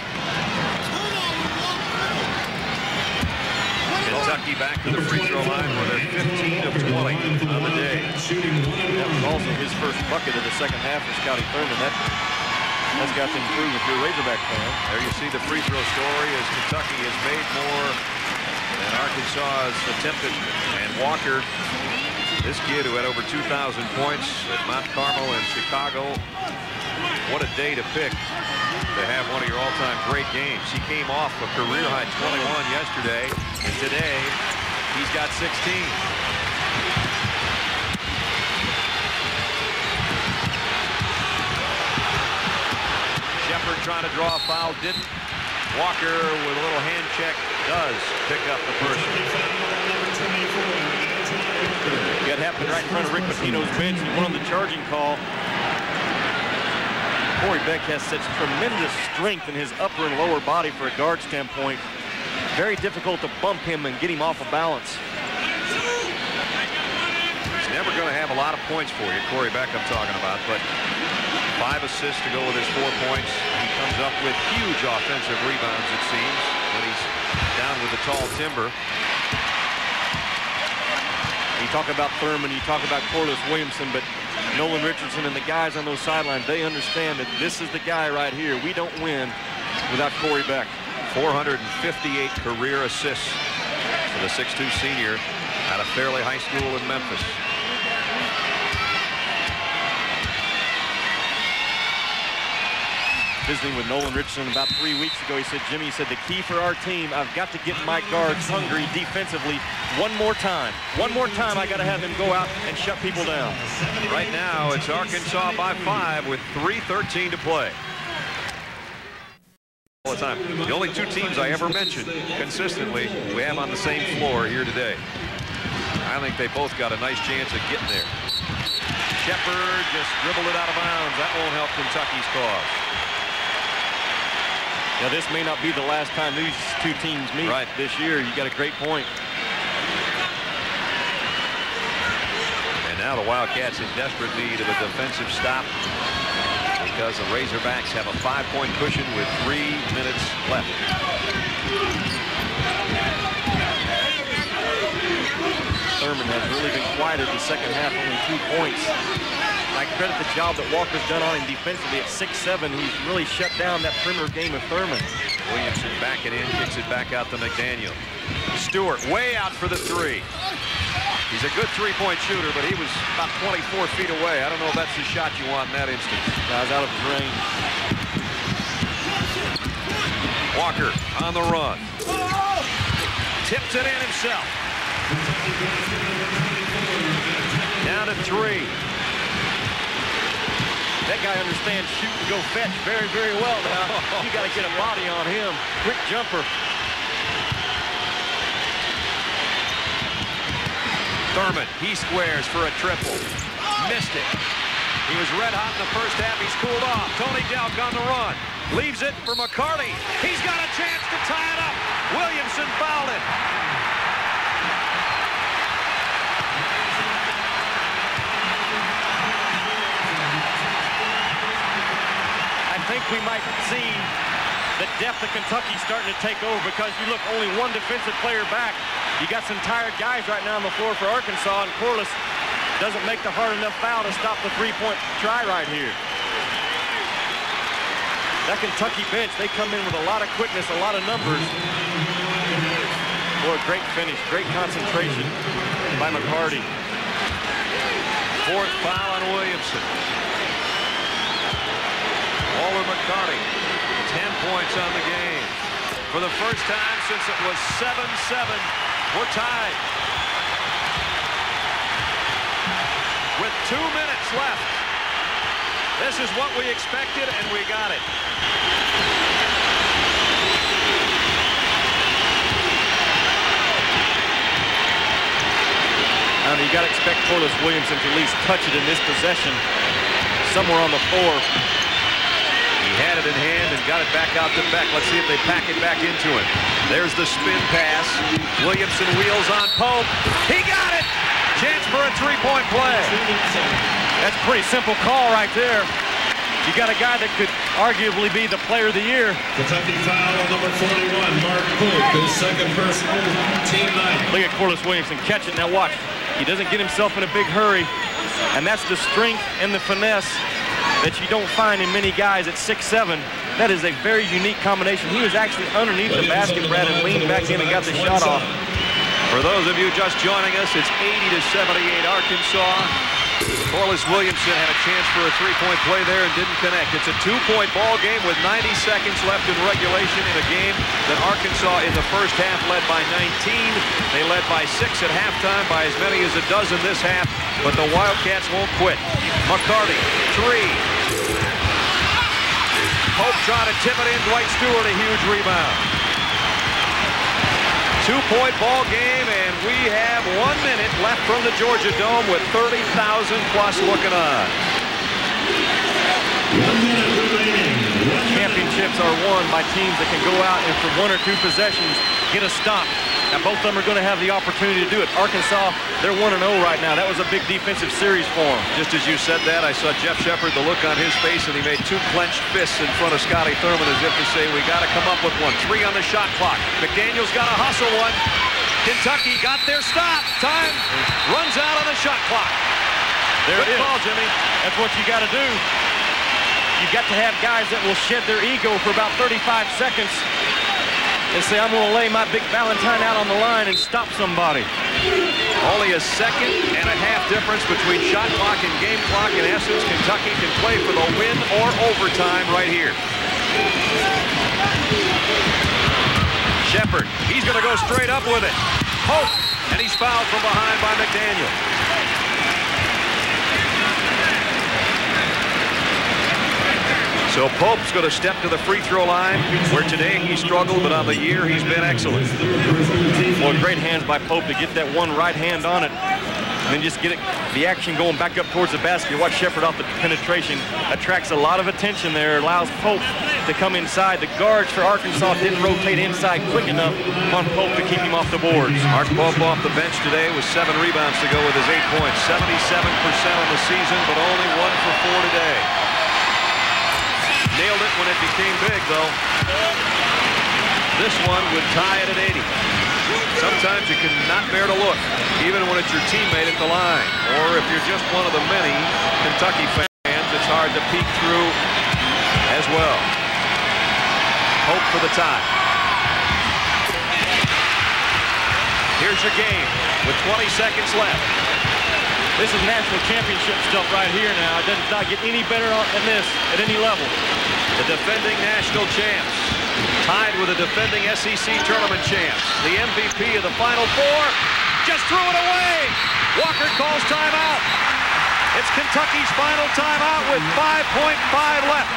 Kentucky back to the free throw line where they're 15 of 20 on the day. That was also his first bucket of the second half for Scotty Thurman. That, that's got to improve if you're a Razorback fan. There you see the free throw story as Kentucky has made more than Arkansas has attempted. And Walker, this kid who had over 2,000 points at Mount Carmel and Chicago, what a day to pick to have one of your all-time great games. He came off a career-high 21 yesterday, and today he's got 16. Sheppard trying to draw a foul, didn't. Walker with a little hand check does pick up the person. That happened right in front of Rick Pitino's bench. He went on the charging call. Corey Beck has such tremendous strength in his upper and lower body for a guard standpoint. Very difficult to bump him and get him off of balance. He's never going to have a lot of points for you, Corey Beck I'm talking about, but five assists to go with his four points. Comes up with huge offensive rebounds, it seems, when he's down with the tall timber. You talk about Thurman, you talk about Corliss Williamson, but Nolan Richardson and the guys on those sidelines, they understand that this is the guy right here. We don't win without Corey Beck. 458 career assists for the 6'2 senior out of Fairley High School in Memphis. Visiting with Nolan Richardson about three weeks ago. He said, Jimmy, he said, the key for our team, I've got to get my guards hungry defensively one more time. One more time, I got to have them go out and shut people down. Right now, it's Arkansas by five with 3.13 to play. All the time. The only two teams I ever mentioned consistently we have on the same floor here today. I think they both got a nice chance of getting there. Sheppard just dribbled it out of bounds. That won't help Kentucky's cause. Now, this may not be the last time these two teams meet right. this year. You got a great point. And now the Wildcats in desperate need of a defensive stop because the Razorbacks have a five-point cushion with three minutes left. Thurman has really been quieted the second half, only two points. I credit the job that Walker's done on him defensively at 6'7". He's really shut down that perimeter game of Thurman. Williamson back it in, kicks it back out to McDaniel. Stewart way out for the three. He's a good three-point shooter, but he was about 24 feet away. I don't know if that's the shot you want in that instance. Guys out of his range. Walker on the run. Tips it in himself. Down to three. That guy understands shoot and go fetch very, very well now. you got to get a body on him. Quick jumper. Thurman, he squares for a triple. Missed it. He was red hot in the first half. He's cooled off. Tony Delk on the run. Leaves it for McCarty. He's got a chance to tie it up. Williamson fouled it. Think we might see the depth of Kentucky starting to take over because you look only one defensive player back. You got some tired guys right now on the floor for Arkansas, and Corliss doesn't make the hard enough foul to stop the three-point try right here. That Kentucky bench, they come in with a lot of quickness, a lot of numbers. Boy, great finish, great concentration by McCarty. Fourth foul on Williamson. Walter McCarty, 10 points on the game. For the first time since it was 7-7, we're tied. With two minutes left. This is what we expected, and we got it. I mean, you got to expect Corliss Williamson to at least touch it in this possession somewhere on the floor. Had it in hand and got it back out to Beck. Let's see if they pack it back into him. There's the spin pass. Williamson wheels on Pope. He got it! Chance for a three-point play. That's a pretty simple call right there. You got a guy that could arguably be the player of the year. Kentucky foul on number 41, Mark Pope, his second personal, team nine. Look at Corliss Williamson catch it. Now watch. He doesn't get himself in a big hurry. And that's the strength and the finesse that you don't find in many guys at 6'7". That is a very unique combination. He was actually underneath the basket, Brad, and leaned back in and got the shot off. For those of you just joining us, it's 80 to 78 Arkansas. Corliss Williamson had a chance for a three-point play there and didn't connect. It's a two-point ball game with 90 seconds left in regulation in a game that Arkansas in the first half led by 19. They led by six at halftime, by as many as a dozen this half, but the Wildcats won't quit. McCarty, three. Pope trying to tip it in. Dwight Stewart, a huge rebound. Two-point ball game, and we have one minute left from the Georgia Dome with 30,000 plus looking on. Championships are won by teams that can go out and for one or two possessions get a stop. Now both of them are going to have the opportunity to do it. Arkansas, they're 1-0 right now. That was a big defensive series for them. Just as you said that, I saw Jeff Sheppard, the look on his face, and he made two clenched fists in front of Scotty Thurman as if to say, we got to come up with one. Three on the shot clock. McDaniel's got to hustle one. Kentucky got their stop. Time runs out on the shot clock. There Good it is. Jimmy. That's what you got to do. You've got to have guys that will shed their ego for about 35 seconds and say, I'm going to lay my big Valentine out on the line and stop somebody. Only a second and a half difference between shot clock and game clock. In essence, Kentucky can play for the win or overtime right here. Sheppard, he's going to go straight up with it. Pope, and he's fouled from behind by McDaniel. So Pope's going to step to the free throw line, where today he struggled, but on the year he's been excellent. Well, great hands by Pope to get that one right hand on it. And then just get it, the action going back up towards the basket. Watch Sheppard off the penetration. Attracts a lot of attention there. Allows Pope to come inside. The guards for Arkansas didn't rotate inside quick enough on Pope to keep him off the boards. Mark Pope off the bench today with seven rebounds to go with his eight points. 77% on the season, but only one for four today. Nailed it when it became big, though. This one would tie it at 80. Sometimes you cannot bear to look, even when it's your teammate at the line. Or if you're just one of the many Kentucky fans, it's hard to peek through as well. Pope for the tie. Here's your game with 20 seconds left. This is national championship stuff right here now. It does not get any better than this at any level. The defending national champs tied with the defending SEC tournament champs. The MVP of the Final Four just threw it away. Walker calls timeout. It's Kentucky's final timeout with 5.5 left.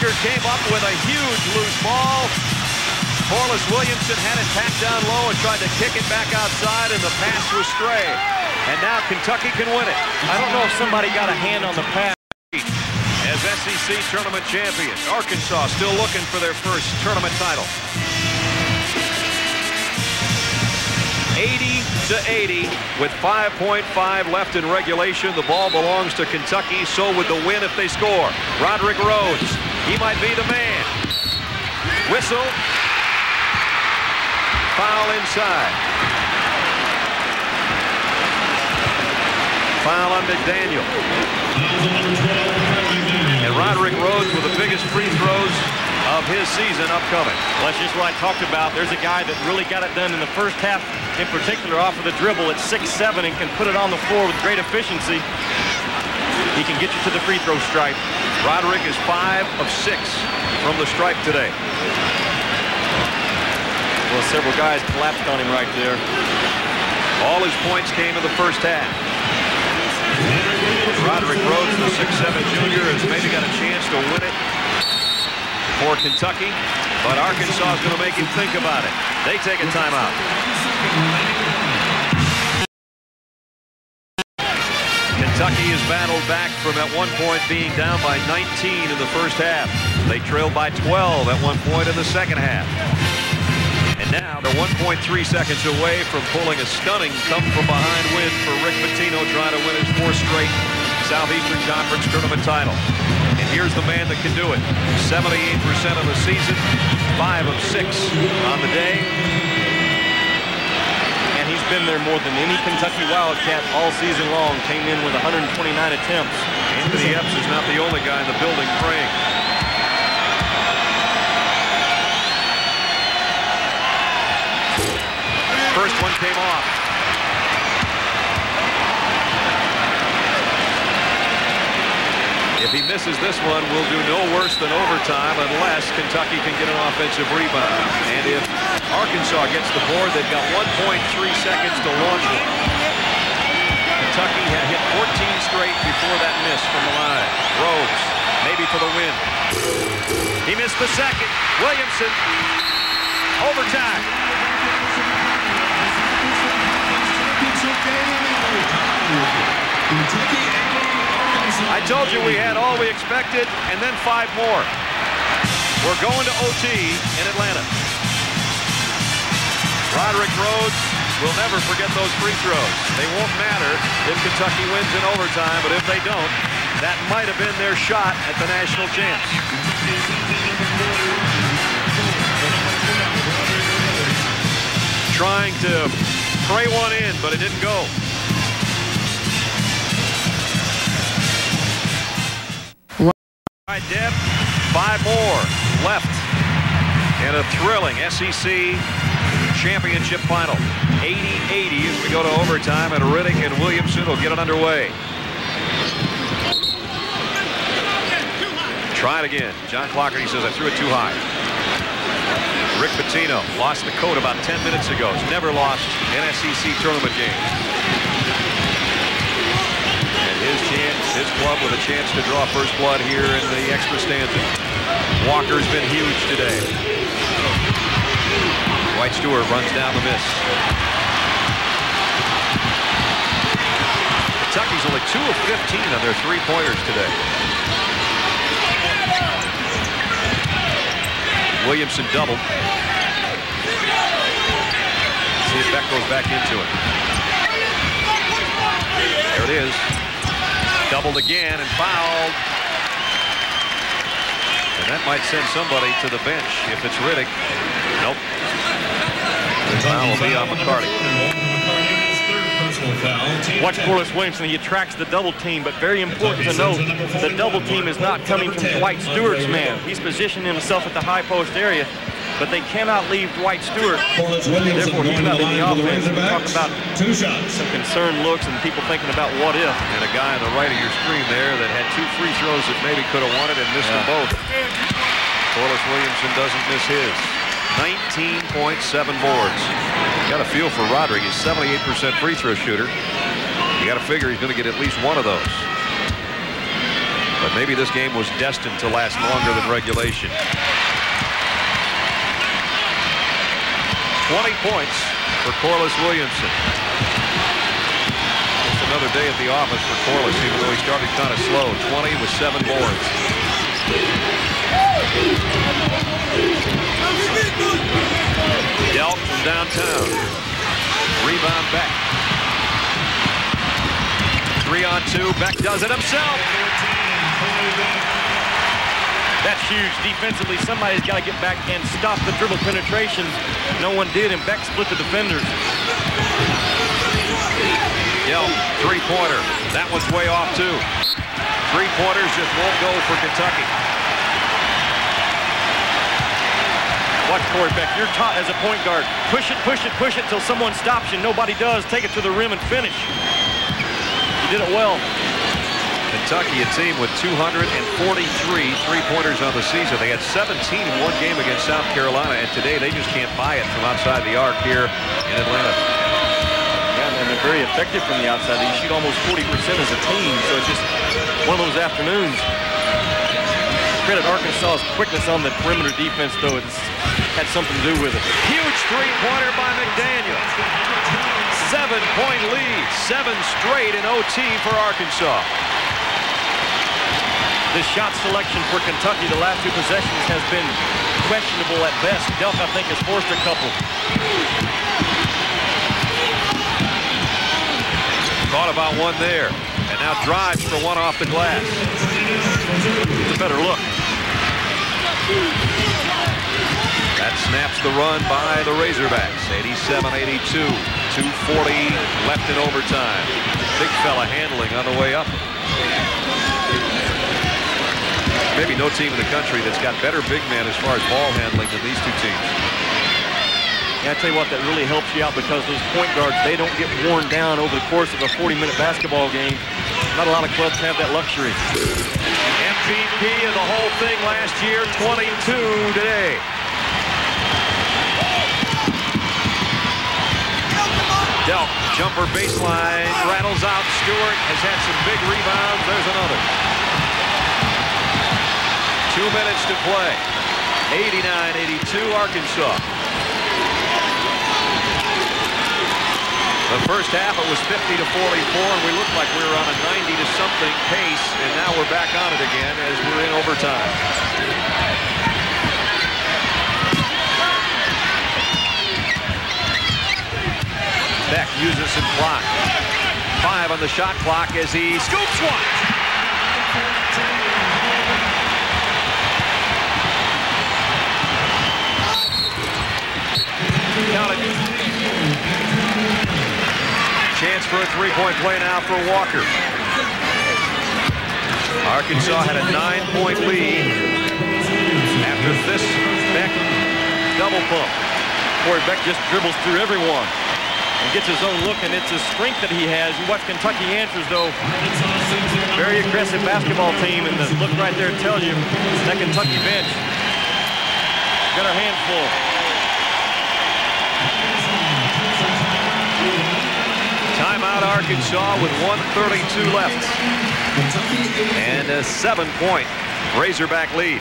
Walker came up with a huge loose ball. Corliss Williamson had it tacked down low and tried to kick it back outside, and the pass was stray. And now Kentucky can win it. I don't know if somebody got a hand on the pass. As SEC tournament champions, Arkansas still looking for their first tournament title. 80 to 80 with 5.5 left in regulation. The ball belongs to Kentucky. So would the win if they score. Roderick Rhodes. He might be the man. Whistle. Foul inside. Foul on McDaniel. And Roderick Rhodes with the biggest free throws of his season upcoming. Well, that's just what I talked about. There's a guy that really got it done in the first half, in particular off of the dribble at 6'7", and can put it on the floor with great efficiency. He can get you to the free throw stripe. Roderick is five of six from the stripe today. Well, several guys collapsed on him right there. All his points came in the first half. Roderick Rhodes, the 6'7 junior, has maybe got a chance to win it for Kentucky, but Arkansas is going to make him think about it. They take a timeout. Kentucky has battled back from at one point being down by 19 in the first half. They trailed by 12 at one point in the second half. And now they're 1.3 seconds away from pulling a stunning come from behind win for Rick Pitino trying to win his fourth straight Southeastern Conference tournament title. Here's the man that can do it. 78% of the season, 5 of 6 on the day. And he's been there more than any Kentucky Wildcat all season long. Came in with 129 attempts. Anthony Epps is not the only guy in the building praying. First one came off. If he misses this one, we'll do no worse than overtime unless Kentucky can get an offensive rebound. And if Arkansas gets the board, they've got 1.3 seconds to launch one. Kentucky had hit 14 straight before that miss from the line. Rhodes, maybe for the win. He missed the second. Williamson, overtime. I told you we had all we expected and then five more. We're going to OT in Atlanta. Roderick Rhodes will never forget those free throws. They won't matter if Kentucky wins in overtime, but if they don't, that might have been their shot at the national champs. Trying to pray one in, but it didn't go. Five more left in a thrilling SEC championship final. 80-80 as we go to overtime, and Riddick and Williamson will get it underway. Try it again. John Clougherty says I threw it too high. Rick Pitino lost the coat about 10 minutes ago. He's never lost an SEC tournament game. And his chance, his club with a chance to draw first blood here in the extra stanza. Walker's been huge today. Dwight Stewart runs down the miss. Kentucky's only 2 of 15 on their three-pointers today. Williamson doubled. See if Beck goes back into it. There it is. Doubled again and fouled. And that might send somebody to the bench if it's Rodrick. Nope. The foul will be on McCarty. Watch Corliss Williamson. He attracts the double team, but very important to note, the double team is not coming from Dwight Stewart's man. He's positioning himself at the high post area, but they cannot leave Dwight Stewart. Therefore, he's not in the offense. We talk about two shots. some concerned looks and people thinking about what if. And a guy on the right of your screen there that had two free throws that maybe could have won it and missed them both. Corliss Williamson doesn't miss his. 19.7 boards. Got a feel for Rodrick. He's 78% free throw shooter. You got to figure he's going to get at least one of those. But maybe this game was destined to last longer than regulation. 20 points for Corliss Williamson. It's another day at the office for Corliss, even though he started kind of slow. 20 with seven boards. Delk from downtown. Rebound Beck. Three on two. Beck does it himself. That's huge defensively. Somebody's got to get back and stop the dribble penetration. No one did, and Beck split the defenders. Delk, three-pointer. That one's way off, too. Three-pointers just won't go for Kentucky. Watch Corey Beck. You're taught as a point guard. Push it, push it, push it until someone stops you. Nobody does. Take it to the rim and finish. You did it well. Kentucky, a team with 243 three-pointers on the season. They had 17 in one game against South Carolina, and today they just can't buy it from outside the arc here in Atlanta. Yeah, and they're very effective from the outside. They shoot almost 40% as a team, so it's just one of those afternoons. Credit Arkansas's quickness on the perimeter defense, though. It's had something to do with it. Huge three-pointer by McDaniel. Seven-point lead, seven straight in OT for Arkansas. The shot selection for Kentucky the last two possessions has been questionable at best. Delk, I think, has forced a couple. Thought about one there, and now drives for one off the glass. It's a better look. That snaps the run by the Razorbacks. 87-82, 240 left in overtime. Big fella handling on the way up. Maybe no team in the country that's got better big men as far as ball handling than these two teams. Yeah, I tell you what, that really helps you out because those point guards, they don't get worn down over the course of a 40-minute basketball game. Not a lot of clubs have that luxury. MVP of the whole thing last year, 22 today. Delk, jumper baseline, rattles out. Stewart has had some big rebounds. There's another. Two minutes to play. 89-82 Arkansas. The first half it was 50 to 44 and we looked like we were on a 90 to something pace and now we're back on it again as we're in overtime. Beck uses some clock. Five on the shot clock as he scoops one. For a three-point play now for Walker. Arkansas had a nine-point lead after this Beck double pump. Corey Beck just dribbles through everyone and gets his own look, and it's a strength that he has. You watch Kentucky answers, though. Very aggressive basketball team, and the look right there tells you that Kentucky bench got our hands full. Timeout Arkansas with 132 left. And a seven-point Razorback lead.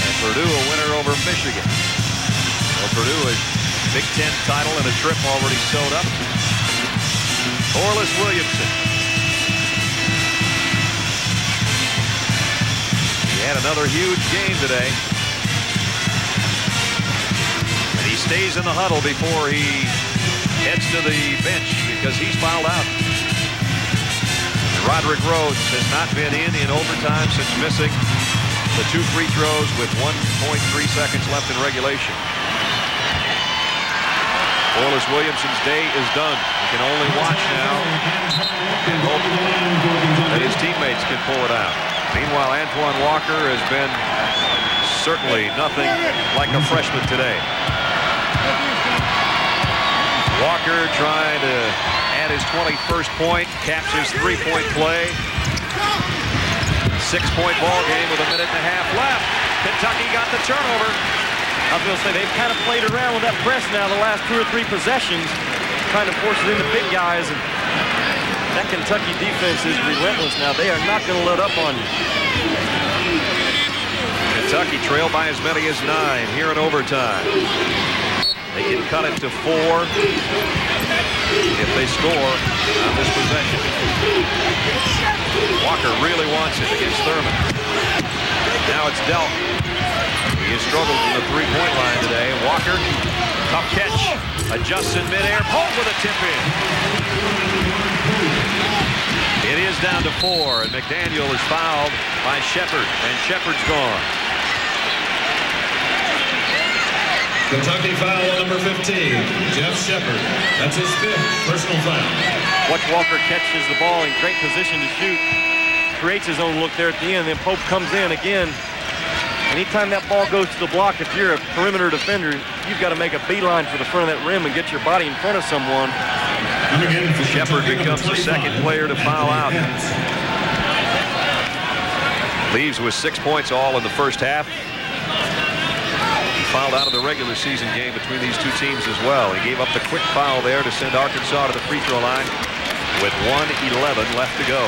And Purdue a winner over Michigan. Well, Purdue a Big Ten title and a trip already sewed up. Corliss Williamson had another huge game today. And he stays in the huddle before he heads to the bench because he's fouled out. Rodrick Rhodes has not been in in overtime since missing the two free throws with 1.3 seconds left in regulation. Corliss Williamson's day is done. He can only watch now and hope that his teammates can pull it out. Meanwhile, Antoine Walker has been certainly nothing like a freshman today. Walker trying to add his 21st point, caps his three-point play. Six-point ball game with a minute and a half left. Kentucky got the turnover. I was going to say, they've kind of played around with that press now the last two or three possessions, trying to force it into big guys. And that Kentucky defense is relentless now. They are not going to let up on you. Kentucky trailed by as many as nine here in overtime. They can cut it to four if they score on this possession. Walker really wants it against Thurman. Now it's Delk. He has struggled from the three-point line today. Walker, tough catch, adjusts in midair, pulls with a tip in. It is down to four, and McDaniel is fouled by Sheppard, and Sheppard's gone. Kentucky foul number 15, Jeff Sheppard. That's his fifth personal foul. Watch Walker catches the ball in great position to shoot. Creates his own look there at the end. Then Pope comes in again. Anytime that ball goes to the block, if you're a perimeter defender, you've got to make a beeline for the front of that rim and get your body in front of someone. Sheppard becomes the second player to foul out. Leaves with six points all in the first half. He fouled out of the regular season game between these two teams as well. He gave up the quick foul there to send Arkansas to the free throw line with 111 left to go.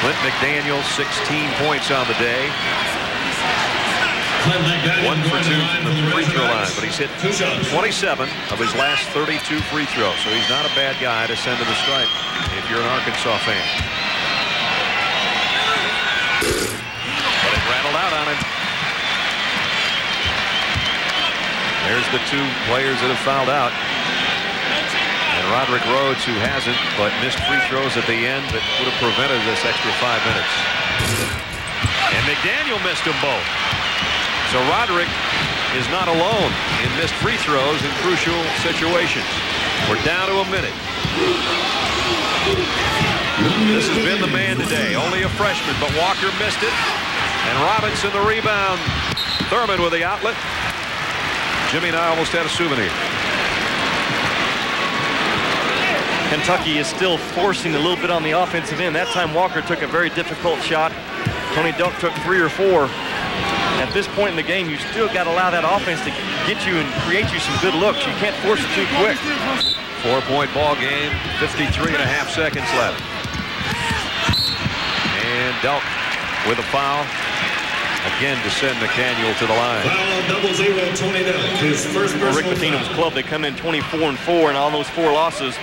Clint McDaniel, 16 points on the day. One for two from the free throw line, but he's hit 27 of his last 32 free throws, so he's not a bad guy to send to the stripe if you're an Arkansas fan. But it rattled out on him. There's the two players that have fouled out. And Rodrick Rhodes, who hasn't, but missed free throws at the end that would have prevented this extra five minutes. And McDaniel missed them both. So Rodrick is not alone in missed free throws in crucial situations. We're down to a minute. This has been the man today. Only a freshman, but Walker missed it. And Robinson the rebound. Thurman with the outlet. Jimmy and I almost had a souvenir. Kentucky is still forcing a little bit on the offensive end. That time Walker took a very difficult shot. Tony Delk took three or four. At this point in the game, you still got to allow that offense to get you and create you some good looks. You can't force it too quick. Four-point ball game, 53 and a half seconds left. And Delk with a foul. Again to send McDaniel to the line. Foul on double zero, Tony Delk. His first For Rick personal Pitino's club, they come in 24 and 4, and all those four losses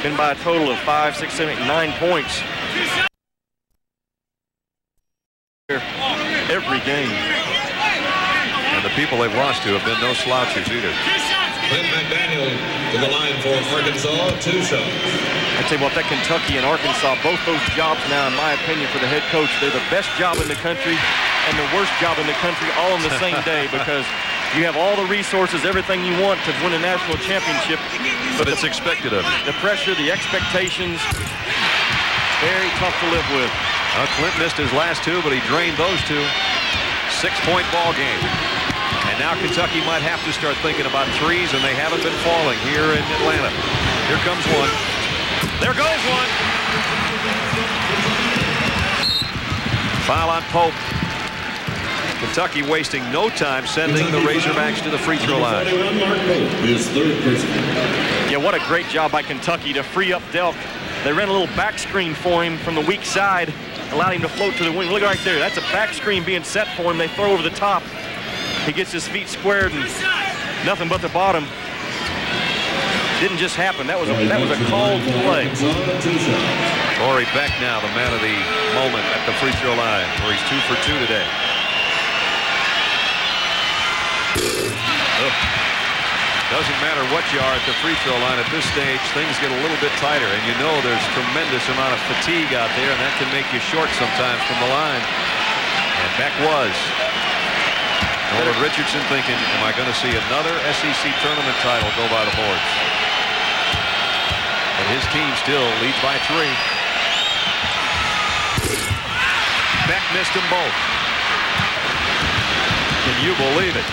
been by a total of five, six, seven, eight, nine points. Every game. And the people they've lost to have been no slouches either. Clint McDaniel to the line for Arkansas, two shots. I tell you what, that Kentucky and Arkansas, both those jobs now, in my opinion, for the head coach, they're the best job in the country. and the worst job in the country all on the same day because you have all the resources, everything you want to win a national championship. But it's expected of you. The pressure, the expectations, very tough to live with. Well, Clint missed his last two, but he drained those two. Six-point ball game. And now Kentucky might have to start thinking about threes, and they haven't been falling here in Atlanta. Here comes one. There goes one. Foul on Pope. Kentucky wasting no time sending the Razorbacks to the free throw line. His third personal. Yeah, what a great job by Kentucky to free up Delk. They ran a little back screen for him from the weak side, allowed him to float to the wing. Look right there. That's a back screen being set for him. They throw over the top. He gets his feet squared and nothing but the bottom. Didn't just happen. That was a, that was a called play. Corey Beck now the man of the moment at the free throw line where he's two for two today. Ugh. Doesn't matter what you are at the free throw line at this stage, things get a little bit tighter, and you know there's tremendous amount of fatigue out there, and that can make you short sometimes from the line. And Beck was. Nolan Richardson thinking, am I going to see another SEC tournament title go by the boards? But his team still leads by three. Beck missed them both. Can you believe it?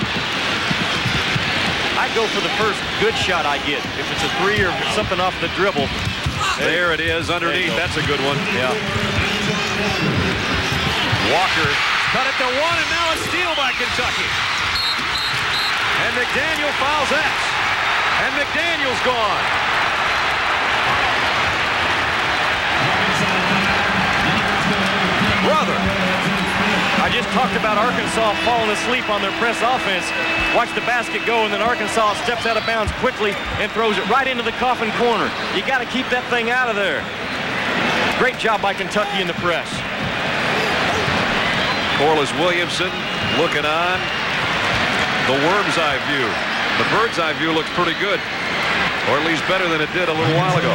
I go for the first good shot I get. If it's a three or something off the dribble. There it is underneath. That's a good one. Yeah. Walker cut it to one, and now a steal by Kentucky. And McDaniel fouls Epps. And McDaniel's gone. Brother. I just talked about Arkansas falling asleep on their press offense. Watch the basket go, and then Arkansas steps out of bounds quickly and throws it right into the coffin corner. You got to keep that thing out of there. Great job by Kentucky in the press. Corliss Williamson looking on. The worm's eye view. The bird's eye view looks pretty good. Or at least better than it did a little while ago.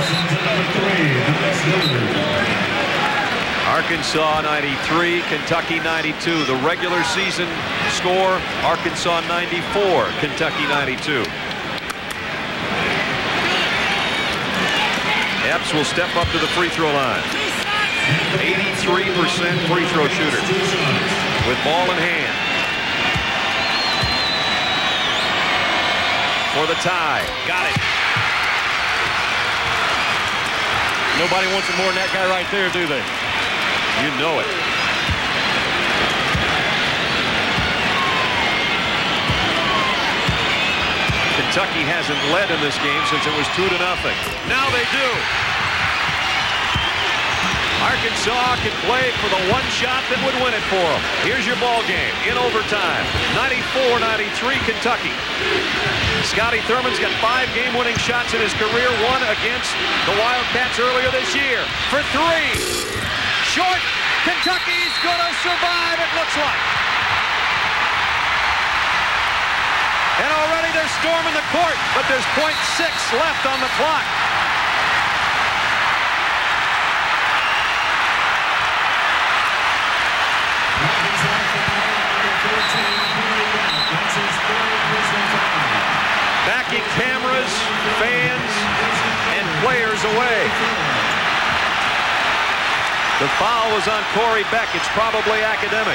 Arkansas 93, Kentucky 92. The regular season score, Arkansas 94, Kentucky 92. Epps will step up to the free throw line. 83% free throw shooter with ball in hand. For the tie. Got it. Nobody wants it more than that guy right there, do they? You know it. Kentucky hasn't led in this game since it was two to nothing. Now they do. Arkansas can play for the one shot that would win it for them. Here's your ball game in overtime. 94-93 Kentucky. Scotty Thurman's got five game-winning shots in his career, one against the Wildcats earlier this year. For three. Short. Kentucky's going to survive, it looks like. And already they're storming the court, but there's .6 left on the clock. Backing cameras, fans, and players away. The foul was on Corey Beck. It's probably academic.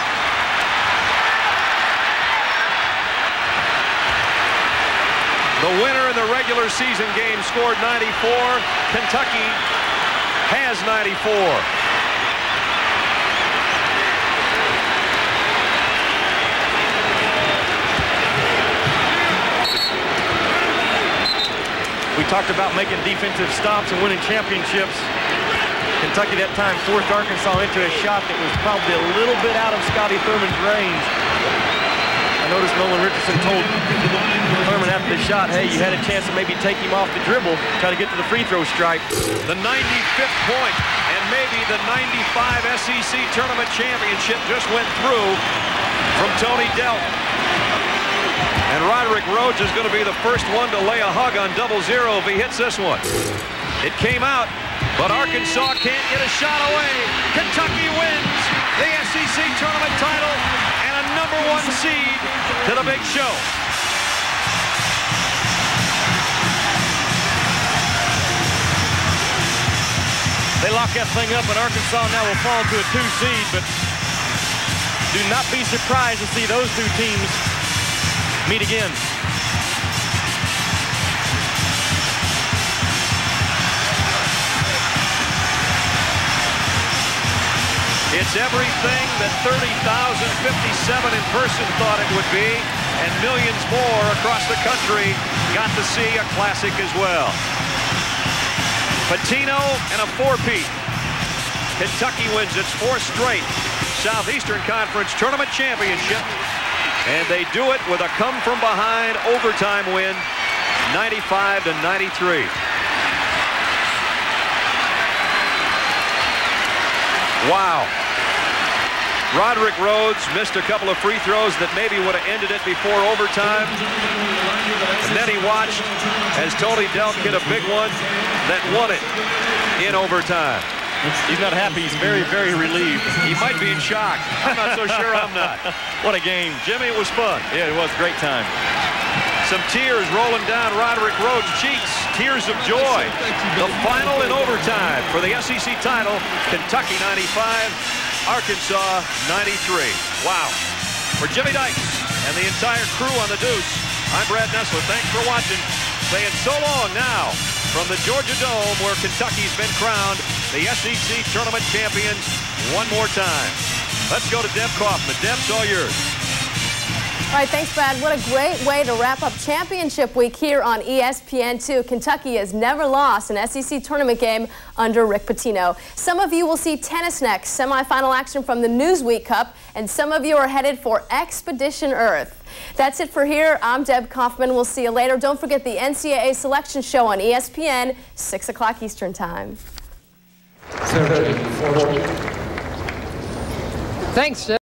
The winner in the regular season game scored 94. Kentucky has 94. We talked about making defensive stops and winning championships. Kentucky that time forced Arkansas into a shot that was probably a little bit out of Scotty Thurman's range. I noticed Nolan Richardson told Thurman after the shot, hey, you had a chance to maybe take him off the dribble, try to get to the free throw stripe. The 95th point and maybe the 95 SEC Tournament Championship just went through from Tony Delk. And Rodrick Rhodes is going to be the first one to lay a hug on double zero if he hits this one. It came out, but Arkansas can't get a shot away. Kentucky wins the SEC tournament title and a number one seed to the big show. They lock that thing up, and Arkansas now will fall to a two seed, but do not be surprised to see those two teams meet again. It's everything that 30,057 in person thought it would be, and millions more across the country got to see a classic as well. Pitino and a four-peat. Kentucky wins its fourth straight Southeastern Conference Tournament Championship, and they do it with a come-from-behind overtime win, 95 to 93. Wow. Rodrick Rhodes missed a couple of free throws that maybe would have ended it before overtime. And then he watched as Tony Delk hit a big one that won it in overtime. He's not happy. He's very, very relieved. He might be in shock. I'm not so sure I'm not. What a game. Jimmy, it was fun. Yeah, it was. Great time. Some tears rolling down Rodrick Rhodes' cheeks. Tears of joy. The final in overtime for the SEC title. Kentucky 95, Arkansas 93. Wow. For Jimmy Dykes and the entire crew on the Deuce, I'm Brad Nessler. Thanks for watching. Saying so long now from the Georgia Dome where Kentucky's been crowned the SEC tournament champions one more time. Let's go to Deb Kaufman. Deb's all yours. All right, thanks, Brad. What a great way to wrap up championship week here on ESPN2. Kentucky has never lost an SEC tournament game under Rick Pitino. Some of you will see tennis next, semifinal action from the Newsweek Cup, and some of you are headed for Expedition Earth. That's it for here. I'm Deb Kaufman. We'll see you later. Don't forget the NCAA selection show on ESPN, 6 o'clock Eastern Time. Thanks, Deb.